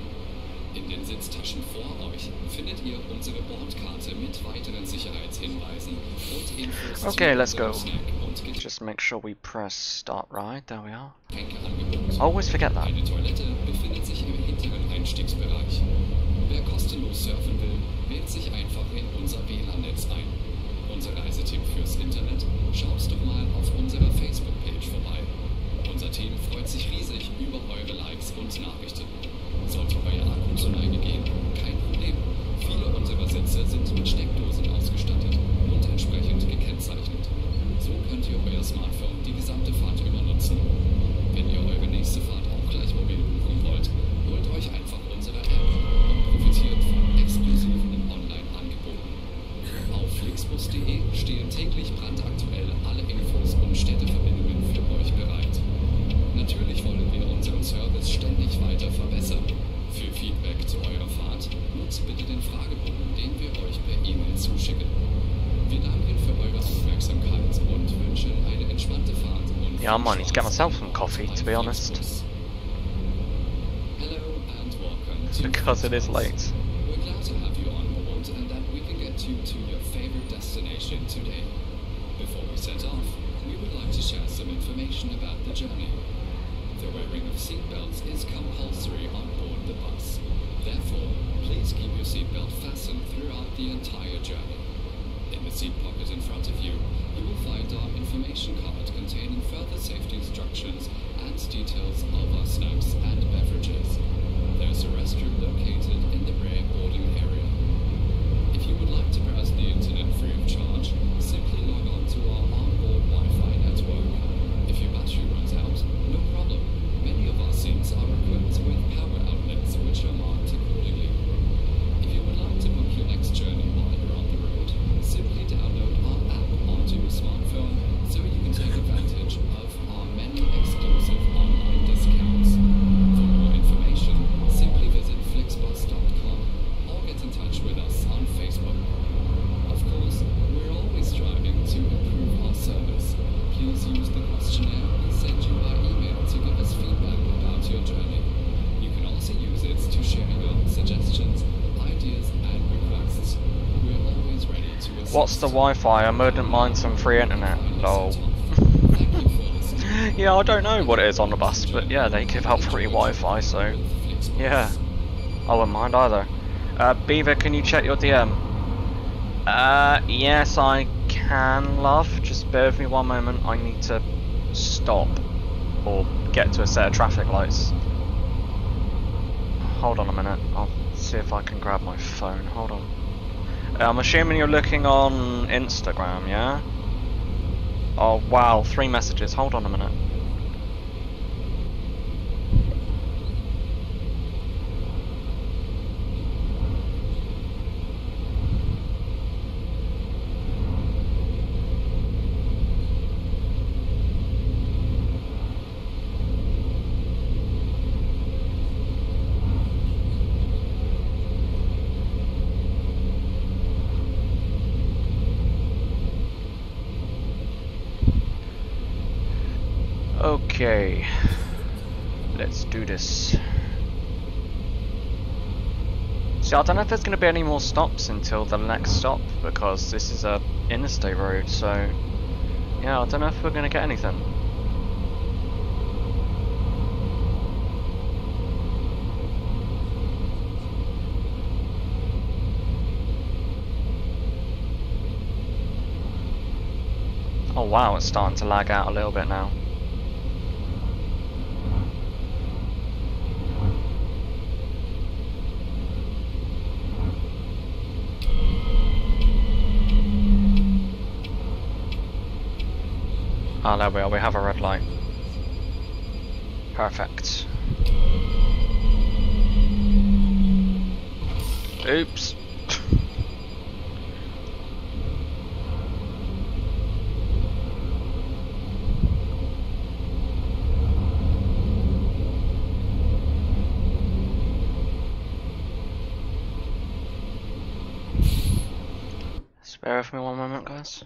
In den Sitztaschen vor euch findet ihr unsere Bordkarte mit weiteren Sicherheitshinweisen und Infos Okay, let's go. Just make sure we press start right. There we are. Always forget that. Eine Toilette befindet sich im hinteren Einstiegsbereich. Wer kostenlos surfen will, wählt sich einfach in unser WLAN-Netz ein. Unser Reiseteam fürs Internet, schaut doch mal auf unserer Facebook-Page vorbei. Unser Team freut sich riesig über eure Likes und Nachrichten. Sollte euer Akku zur Neige gehen, kein Problem. Viele unserer Sitze sind mit Steckdosen ausgestattet und entsprechend gekennzeichnet. So könnt ihr euer Smartphone to be honest. Hello and welcome to Because it is late. We're glad to have you on board and that we can get you to your favorite destination today. Before we set off, we would like to share some information about the journey. The wearing of seatbelts is compulsory on board the bus. Therefore, please keep your seatbelt fastened throughout the entire journey. Seat pocket in front of you, you will find our information card containing further safety instructions and details of our snacks and beverages. There's a restroom located in the rear boarding area. If you would like to browse the internet free of charge, simply log on to our onboard Wi-Fi network. If your battery runs out, no problem. Many of our seats are equipped with power outlets which are marked accordingly. If you would like to book your next journey while simply download our app onto your smartphone so you can take advantage Wi-Fi? I wouldn't mind some free internet. Lol. *laughs* Yeah, I don't know what it is on the bus, but yeah, they give out free Wi-Fi, so yeah, I wouldn't mind either. Uh, Beaver, can you check your DM? Uh, yes, I can, love. Just bear with me one moment. I need to stop or get to a set of traffic lights. Hold on a minute. I'll see if I can grab my phone. Hold on. Uh, I'm assuming you're looking on Instagram, yeah? Oh wow, three messages. Hold on a minute. Okay. Let's do this. See, I don't know if there's going to be any more stops until the next stop because this is a interstate road, so yeah, I don't know if we're going to get anything. Oh wow, it's starting to lag out a little bit now. Ah, there we are, we have a red light. Perfect. Oops. Spare with me one moment, guys.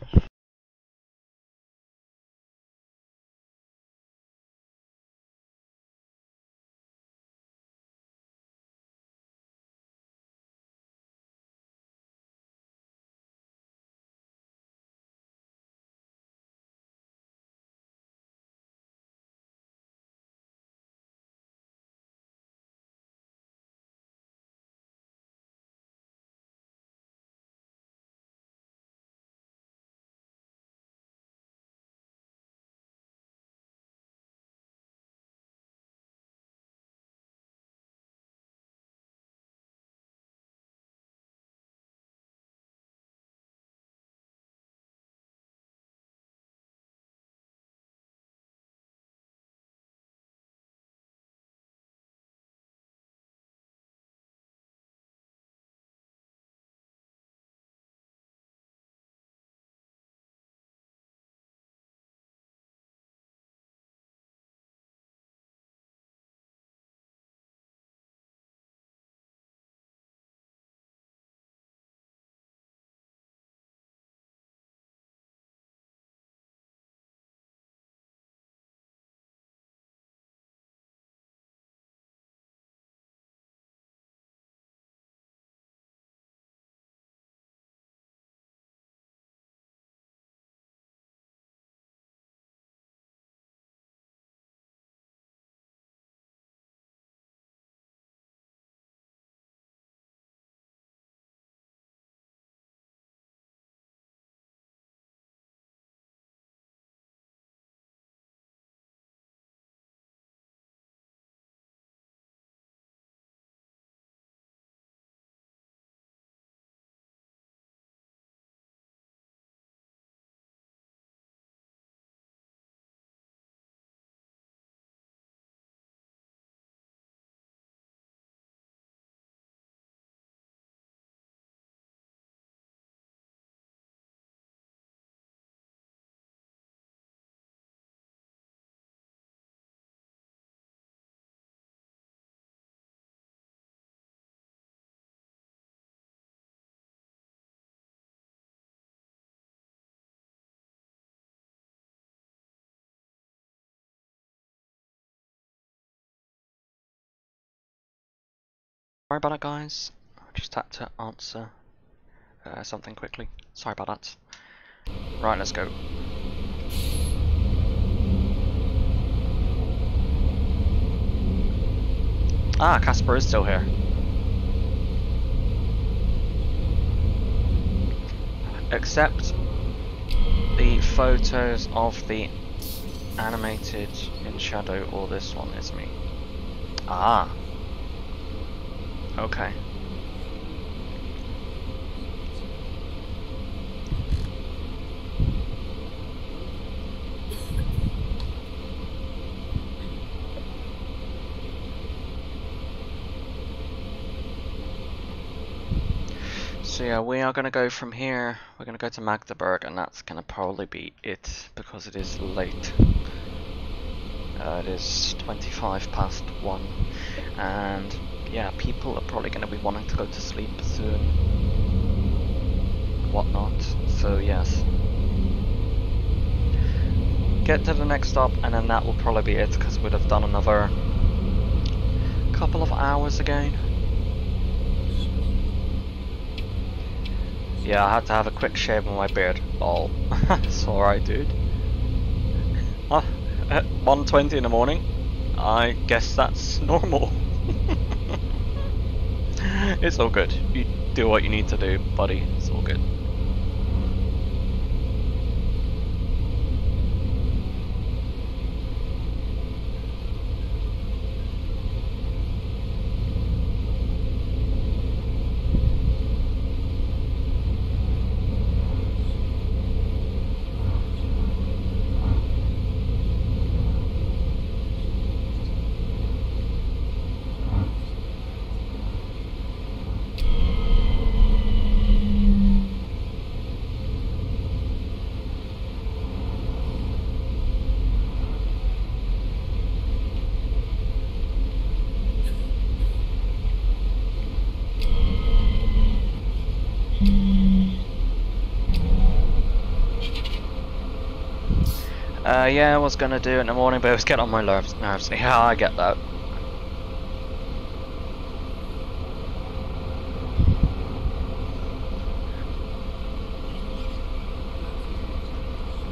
Sorry about that guys, I just had to answer uh, something quickly. Sorry about that. Right, let's go. Ah, Casper is still here. Except the photos of the animated in shadow or this one is me. Ah. Okay. So yeah, we are gonna go from here, we're gonna go to Magdeburg and that's gonna probably be it because it is late. Uh, it is 25 past 1 and yeah, people are probably gonna be wanting to go to sleep soon. Whatnot, so yes. get to the next stop, and then that will probably be it, because we'd have done another couple of hours again. Yeah, I had to have a quick shave on my beard. Oh, *laughs* it's alright, dude. *laughs* At 1.20 in the morning? I guess that's *laughs* normal. It's all good. You do what you need to do, buddy. It's all good. Uh, yeah, I was gonna do it in the morning, but it was getting on my nerves. nerves. *laughs* Yeah, I get that.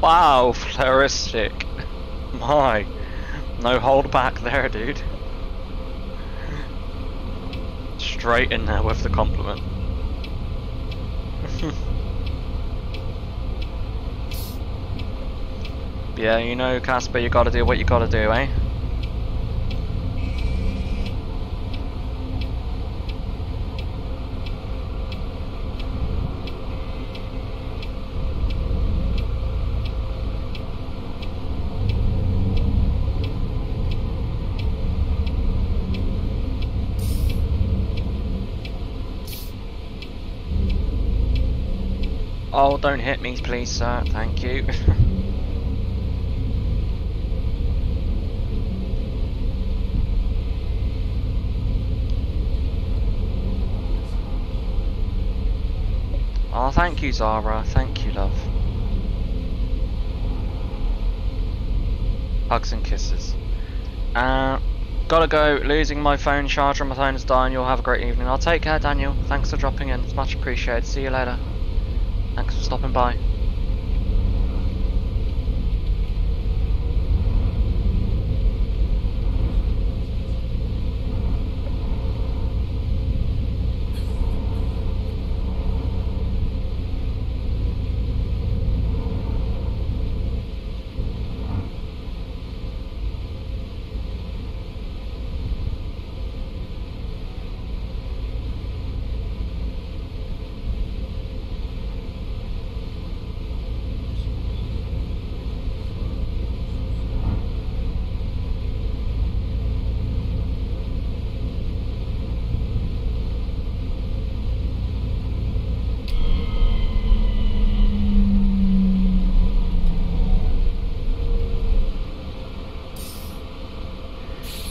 Wow, floristic. *laughs* My. No hold back there, dude. Straight in there with the compliment. Yeah, you know, Casper, you gotta do what you gotta do, eh? Oh, don't hit me, please, sir. Thank you. *laughs* Oh, thank you, Zara. Thank you, love. Hugs and kisses. Uh, gotta go. Losing my phone charger. My phone is dying. You'll have a great evening. I'll take care, Daniel. Thanks for dropping in. It's much appreciated. See you later. Thanks for stopping by.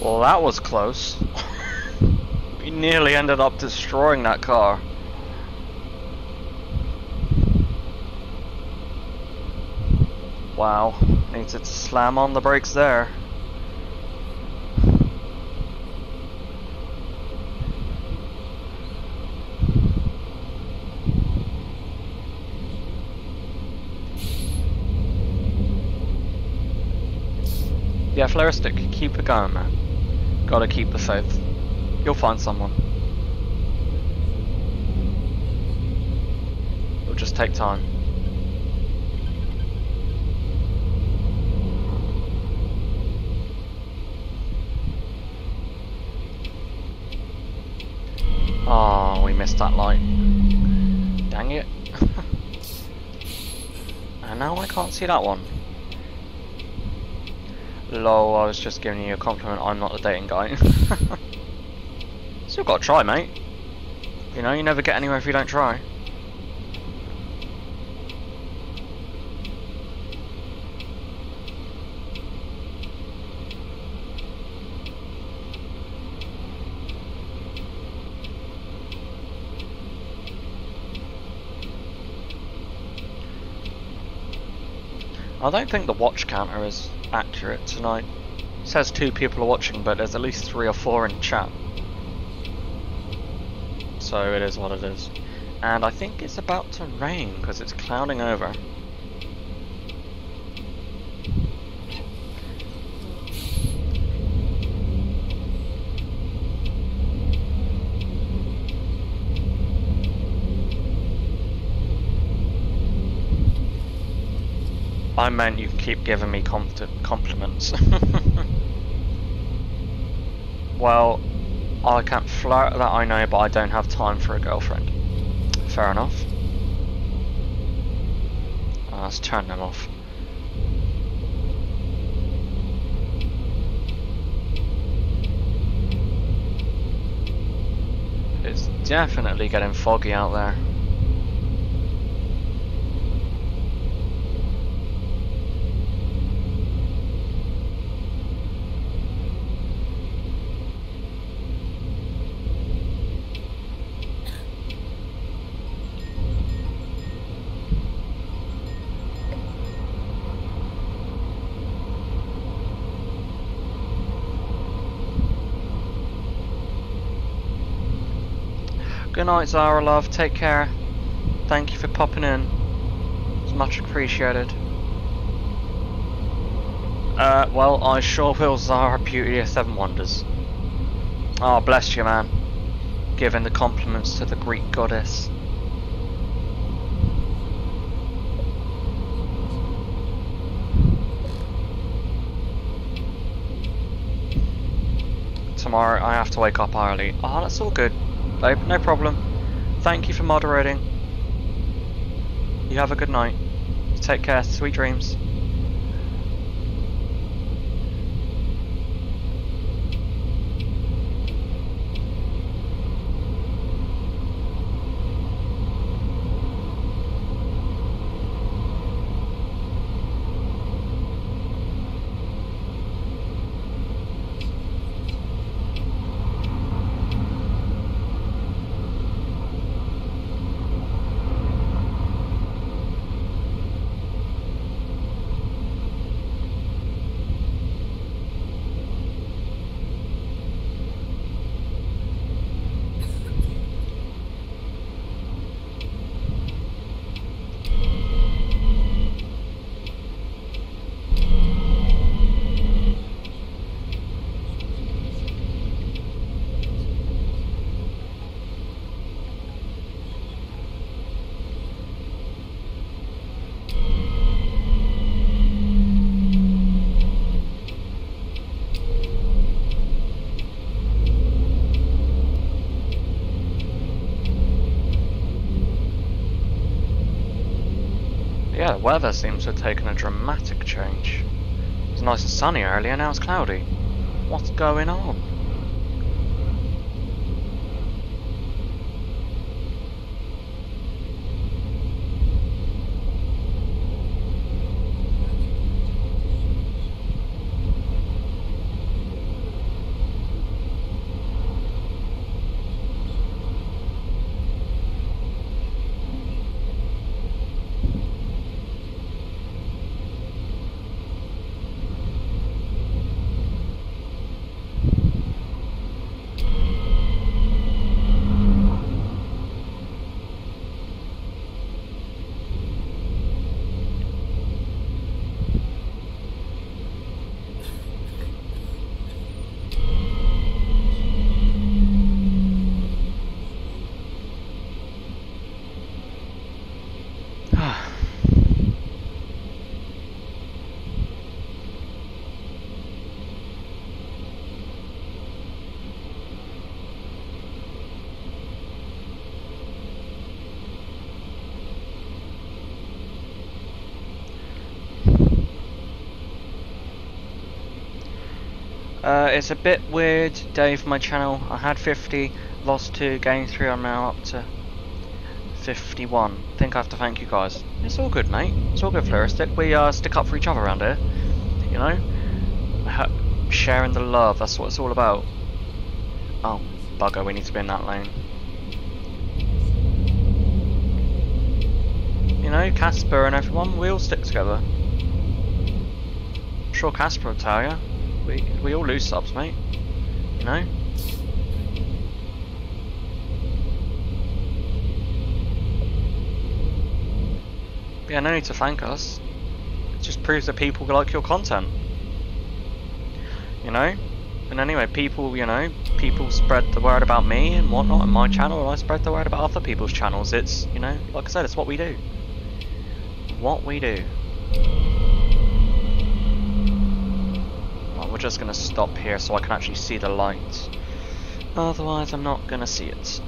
Well, that was close. we nearly ended up destroying that car. Wow, needs to slam on the brakes there. Yeah, Floristic, keep it going, man. Gotta keep the faith. You'll find someone. It'll just take time. Oh, we missed that light. Dang it. *laughs* and now I can't see that one. Lol, I was just giving you a compliment, I'm not the dating guy. *laughs* Still gotta try, mate. You know, you never get anywhere if you don't try. I don't think the watch counter is accurate tonight. It says two people are watching, but there's at least three or four in chat. So it is what it is. And I think it's about to rain because it's clouding over. I meant you keep giving me compliments. *laughs* well, I can't flirt that I know, but I don't have time for a girlfriend. Fair enough. Oh, Let's turn them off. It's definitely getting foggy out there. Good night, Zara, love. Take care. Thank you for popping in. It's much appreciated. Uh, well, I sure will, Zara Beauty of Seven Wonders. Oh, bless you, man. Giving the compliments to the Greek goddess. Tomorrow I have to wake up early. Oh, that's all good. Babe, no problem. Thank you for moderating. You have a good night. Take care. Sweet dreams. Yeah, the weather seems to have taken a dramatic change. It was nice and sunny earlier, now it's cloudy. What's going on? Uh, it's a bit weird day for my channel. I had 50, lost 2, gained 3, I'm now up to 51. I think I have to thank you guys. It's all good, mate. It's all good, Fluoristic. We uh, stick up for each other around here. You know? Ha sharing the love, that's what it's all about. Oh, bugger, we need to be in that lane. You know, Casper and everyone, we all stick together. sure Casper will tell you. We we all lose subs, mate. You know. Yeah, no need to thank us. It just proves that people like your content. You know? And anyway, people, you know, people spread the word about me and whatnot on my channel, and I spread the word about other people's channels. It's, you know, like I said, it's what we do. What we do. Well, we're just gonna stop here so I can actually see the light. Otherwise, I'm not gonna see it.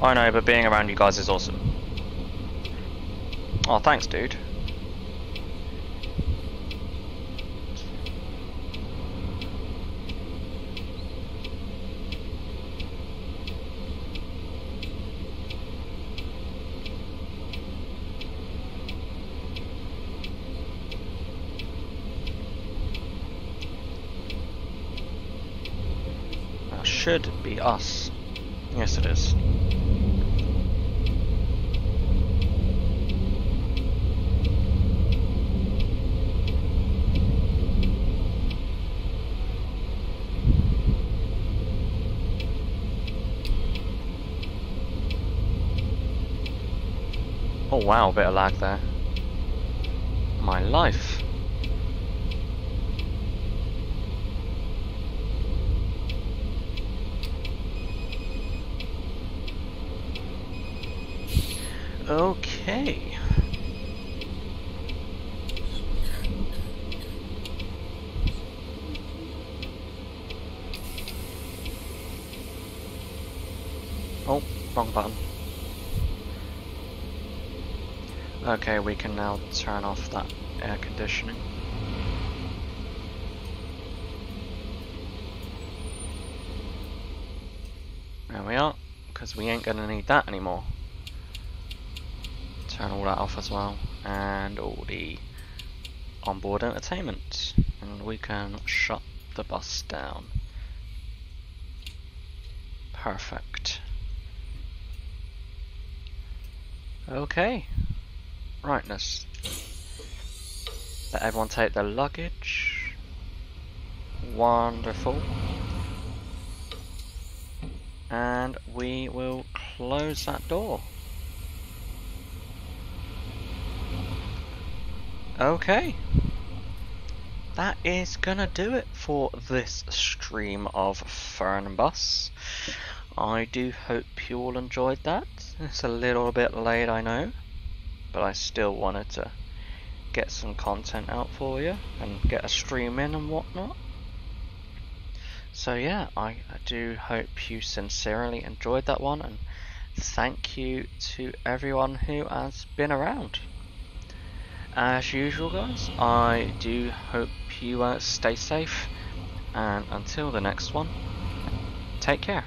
I know, but being around you guys is awesome. Oh, thanks, dude. That should be us. Yes, it is. Oh wow, a bit of lag there. My life. Okay. Oh, wrong button. Okay, we can now turn off that air conditioning. There we are, because we ain't gonna need that anymore. Turn all that off as well, and all the onboard entertainment. And we can shut the bus down. Perfect. Okay. Right, let's let everyone take their luggage. Wonderful. And we will close that door. Okay. That is gonna do it for this stream of Fernbus. I do hope you all enjoyed that. It's a little bit late, I know but I still wanted to get some content out for you and get a stream in and whatnot. So yeah, I, I do hope you sincerely enjoyed that one and thank you to everyone who has been around. As usual guys, I do hope you uh, stay safe and until the next one, take care.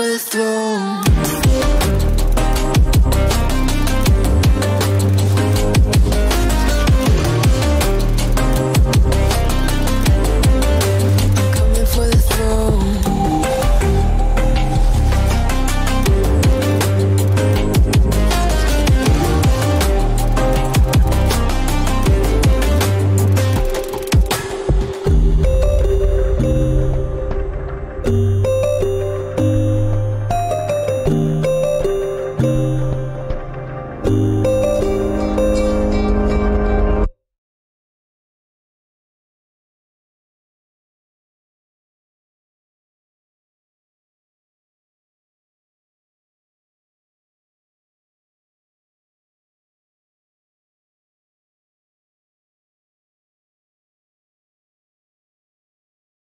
For.